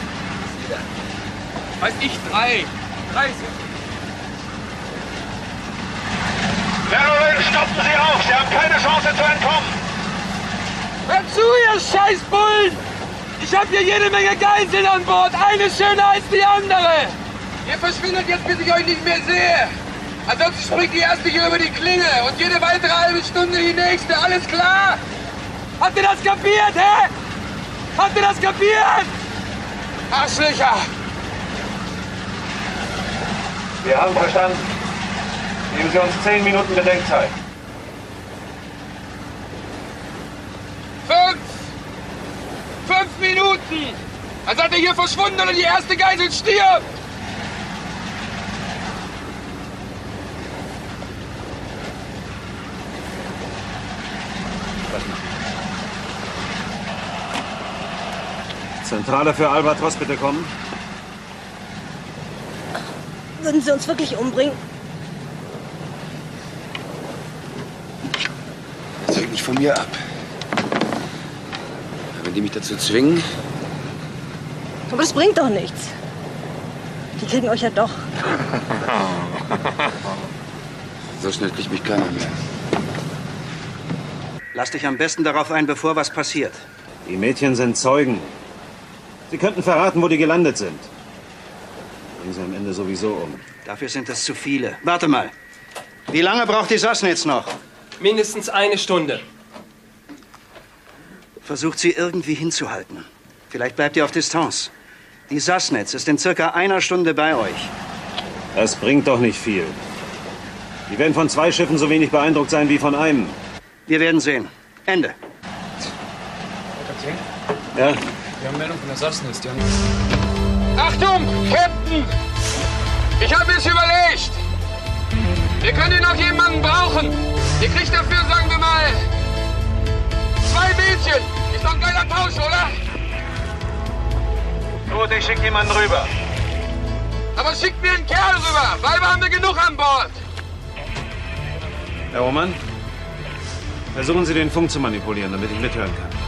Weiß ich, drei. Drei sind. Marilyn, stoppen Sie auf. Sie haben keine Chance zu entkommen. Hör zu, ihr Scheißbullen! Ich habe hier jede Menge Geiseln an Bord. Eine schöner als die andere. Ihr verschwindet jetzt, bis ich euch nicht mehr sehe. Ansonsten springt die erste hier über die Klinge und jede weitere halbe Stunde die nächste. Alles klar? Habt ihr das kapiert, hä? Habt ihr das kapiert? Arschlöcher! Wir haben verstanden. Geben Sie uns zehn Minuten Bedenkzeit. Fünf! Fünf Minuten! Dann seid ihr hier verschwunden oder die erste Geisel stirbt! Zentrale für Albatros, bitte kommen. Würden Sie uns wirklich umbringen? Das hängt nicht von mir ab. Wenn die mich dazu zwingen, Aber das bringt doch nichts. Die kriegen euch ja doch. so schnell kriegt mich keiner mehr. Lass dich am besten darauf ein, bevor was passiert. Die Mädchen sind Zeugen. Sie könnten verraten, wo die gelandet sind. Bringen sie am Ende sowieso um. Dafür sind es zu viele. Warte mal. Wie lange braucht die Sassnitz noch? Mindestens eine Stunde. Versucht sie irgendwie hinzuhalten. Vielleicht bleibt ihr auf Distanz. Die Sassnetz ist in circa einer Stunde bei euch. Das bringt doch nicht viel. Die werden von zwei Schiffen so wenig beeindruckt sein wie von einem. Wir werden sehen. Ende. Kapitän, Ja? wir haben Meldung von der Sassnitz. Die haben... Achtung, Captain! Ich habe es überlegt. Wir können hier noch jemanden brauchen. Ihr kriegt dafür, sagen wir mal, zwei Mädchen. Ist doch ein geiler Tausch, oder? Gut, ich schicke jemanden rüber. Aber schickt mir einen Kerl rüber. Weiber haben wir genug an Bord. Herr Roman, versuchen Sie den Funk zu manipulieren, damit ich mithören kann.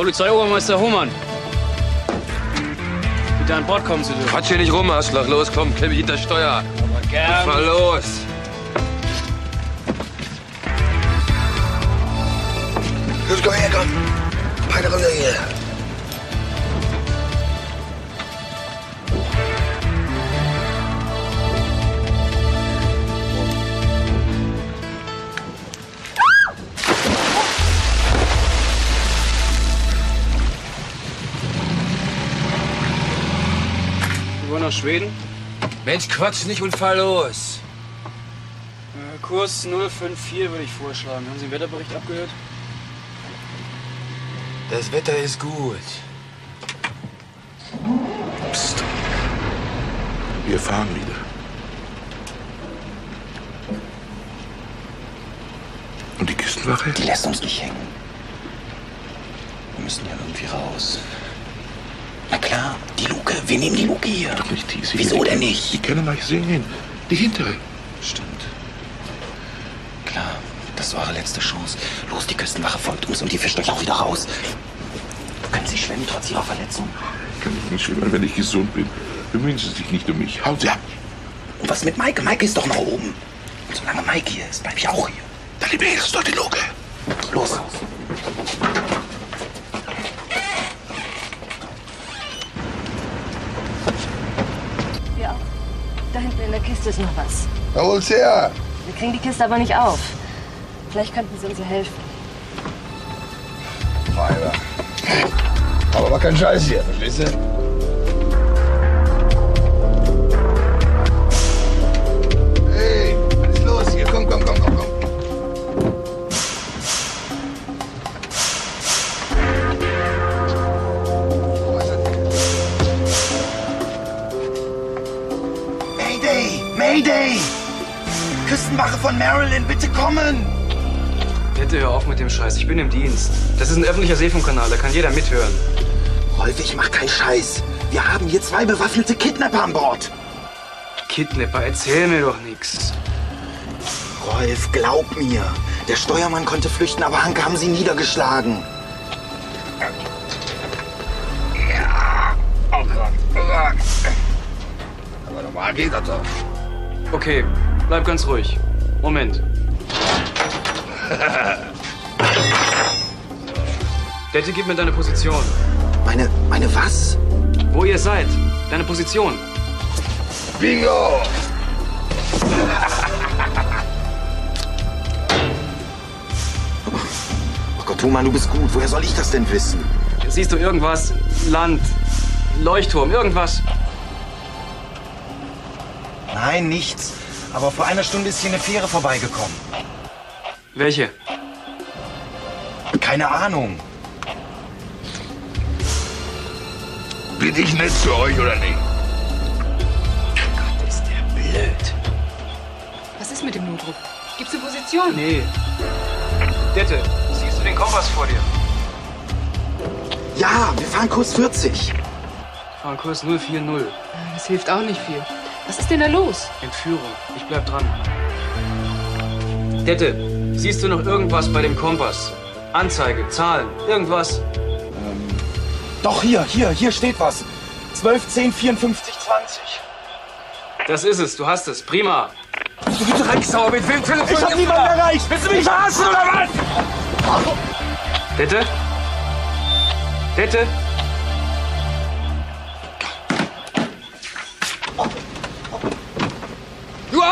Polizeiobermeister Hohmann. Bitte an Bord kommen Sie dürfen. Quatsch hier nicht rum, Arschloch. Los, komm, klemm mich hinter Steuer. Aber gern. Fahr los. Los, komm her, komm. Beine runter hier. Nach Schweden. Mensch, Quatsch nicht und fahr los. Äh, Kurs 054 würde ich vorschlagen. Haben Sie den Wetterbericht abgehört? Das Wetter ist gut. Psst. Wir fahren wieder. Und die Küstenwache? Die lässt uns nicht hängen. Wir müssen ja irgendwie raus. Na klar. Wir nehmen die Luke hier. Doch nicht diese. Wieso die, denn nicht? Die können euch sehen. Die hintere. Stimmt. Klar, das ist eure letzte Chance. Los, die Küstenwache folgt uns und die fischt euch auch wieder raus. Können Sie schwimmen trotz Ihrer Verletzung? Kann ich nicht schwimmen, wenn ich gesund bin. Bemühen Sie sich nicht um mich. Sie ab. Und was mit Maike? Maike ist doch noch oben. Und solange Maike hier ist, bleib ich auch hier. Dann liberierst du die Luke. Los. Ja. Kiste ist noch was. Na, hol's her. Wir kriegen die Kiste aber nicht auf. Vielleicht könnten Sie uns ja helfen. Weiber. Aber war kein Scheiß hier, verstehst du? Maryland, bitte kommen! Bitte hör auf mit dem Scheiß. Ich bin im Dienst. Das ist ein öffentlicher Seefunkkanal, da kann jeder mithören. Rolf, ich mach keinen Scheiß. Wir haben hier zwei bewaffnete Kidnapper an Bord. Kidnapper, erzähl mir doch nichts. Rolf, glaub mir. Der Steuermann konnte flüchten, aber Hanke haben sie niedergeschlagen. Ja. Oh Gott. Oh Gott. Aber normal geht das doch. Okay, bleib ganz ruhig. Moment. *laughs* Dette, gib mir deine Position. Meine, meine was? Wo ihr seid. Deine Position. Bingo! *laughs* Oh Gott, Thomann, du bist gut. Woher soll ich das denn wissen? Siehst du irgendwas? Land, Leuchtturm, irgendwas? Nein, nichts. Aber vor einer Stunde ist hier eine Fähre vorbeigekommen. Welche? Keine Ahnung. Bin ich nett zu euch oder nicht? Blöd. Was ist mit dem Notruf? Gibt's eine Position? Nee. Dette, siehst du den Kompass vor dir? Ja, wir fahren Kurs 40. Fahren Kurs 040. Das hilft auch nicht viel. Was ist denn da los? Entführung. Ich bleib dran. Dette, siehst du noch irgendwas bei dem Kompass? Anzeige, Zahlen, irgendwas? Doch, hier, hier, hier steht was. 12, 10, 54, 20. Das ist es, du hast es. Prima. Du Drecksau, mit wem telefonierst Ich hab niemanden erreicht. Willst du mich verarschen oder was? Dette? Dette?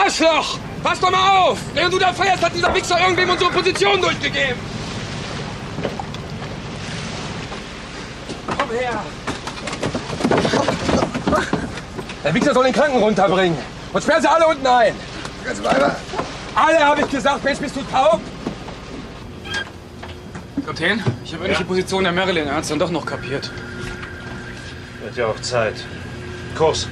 Arschloch! Pass doch mal auf! Während du da feierst, hat dieser Wichser irgendwem unsere Position durchgegeben! Komm her! Der Wichser soll den Kranken runterbringen. Und sperren sie alle unten ein. Ganz weiter. Alle, habe ich gesagt. Mensch, bist du taub? Kapitän, ich habe endlich die Position der Marilyn. Er hat's dann doch noch kapiert. Wird ja auch Zeit. Kurs.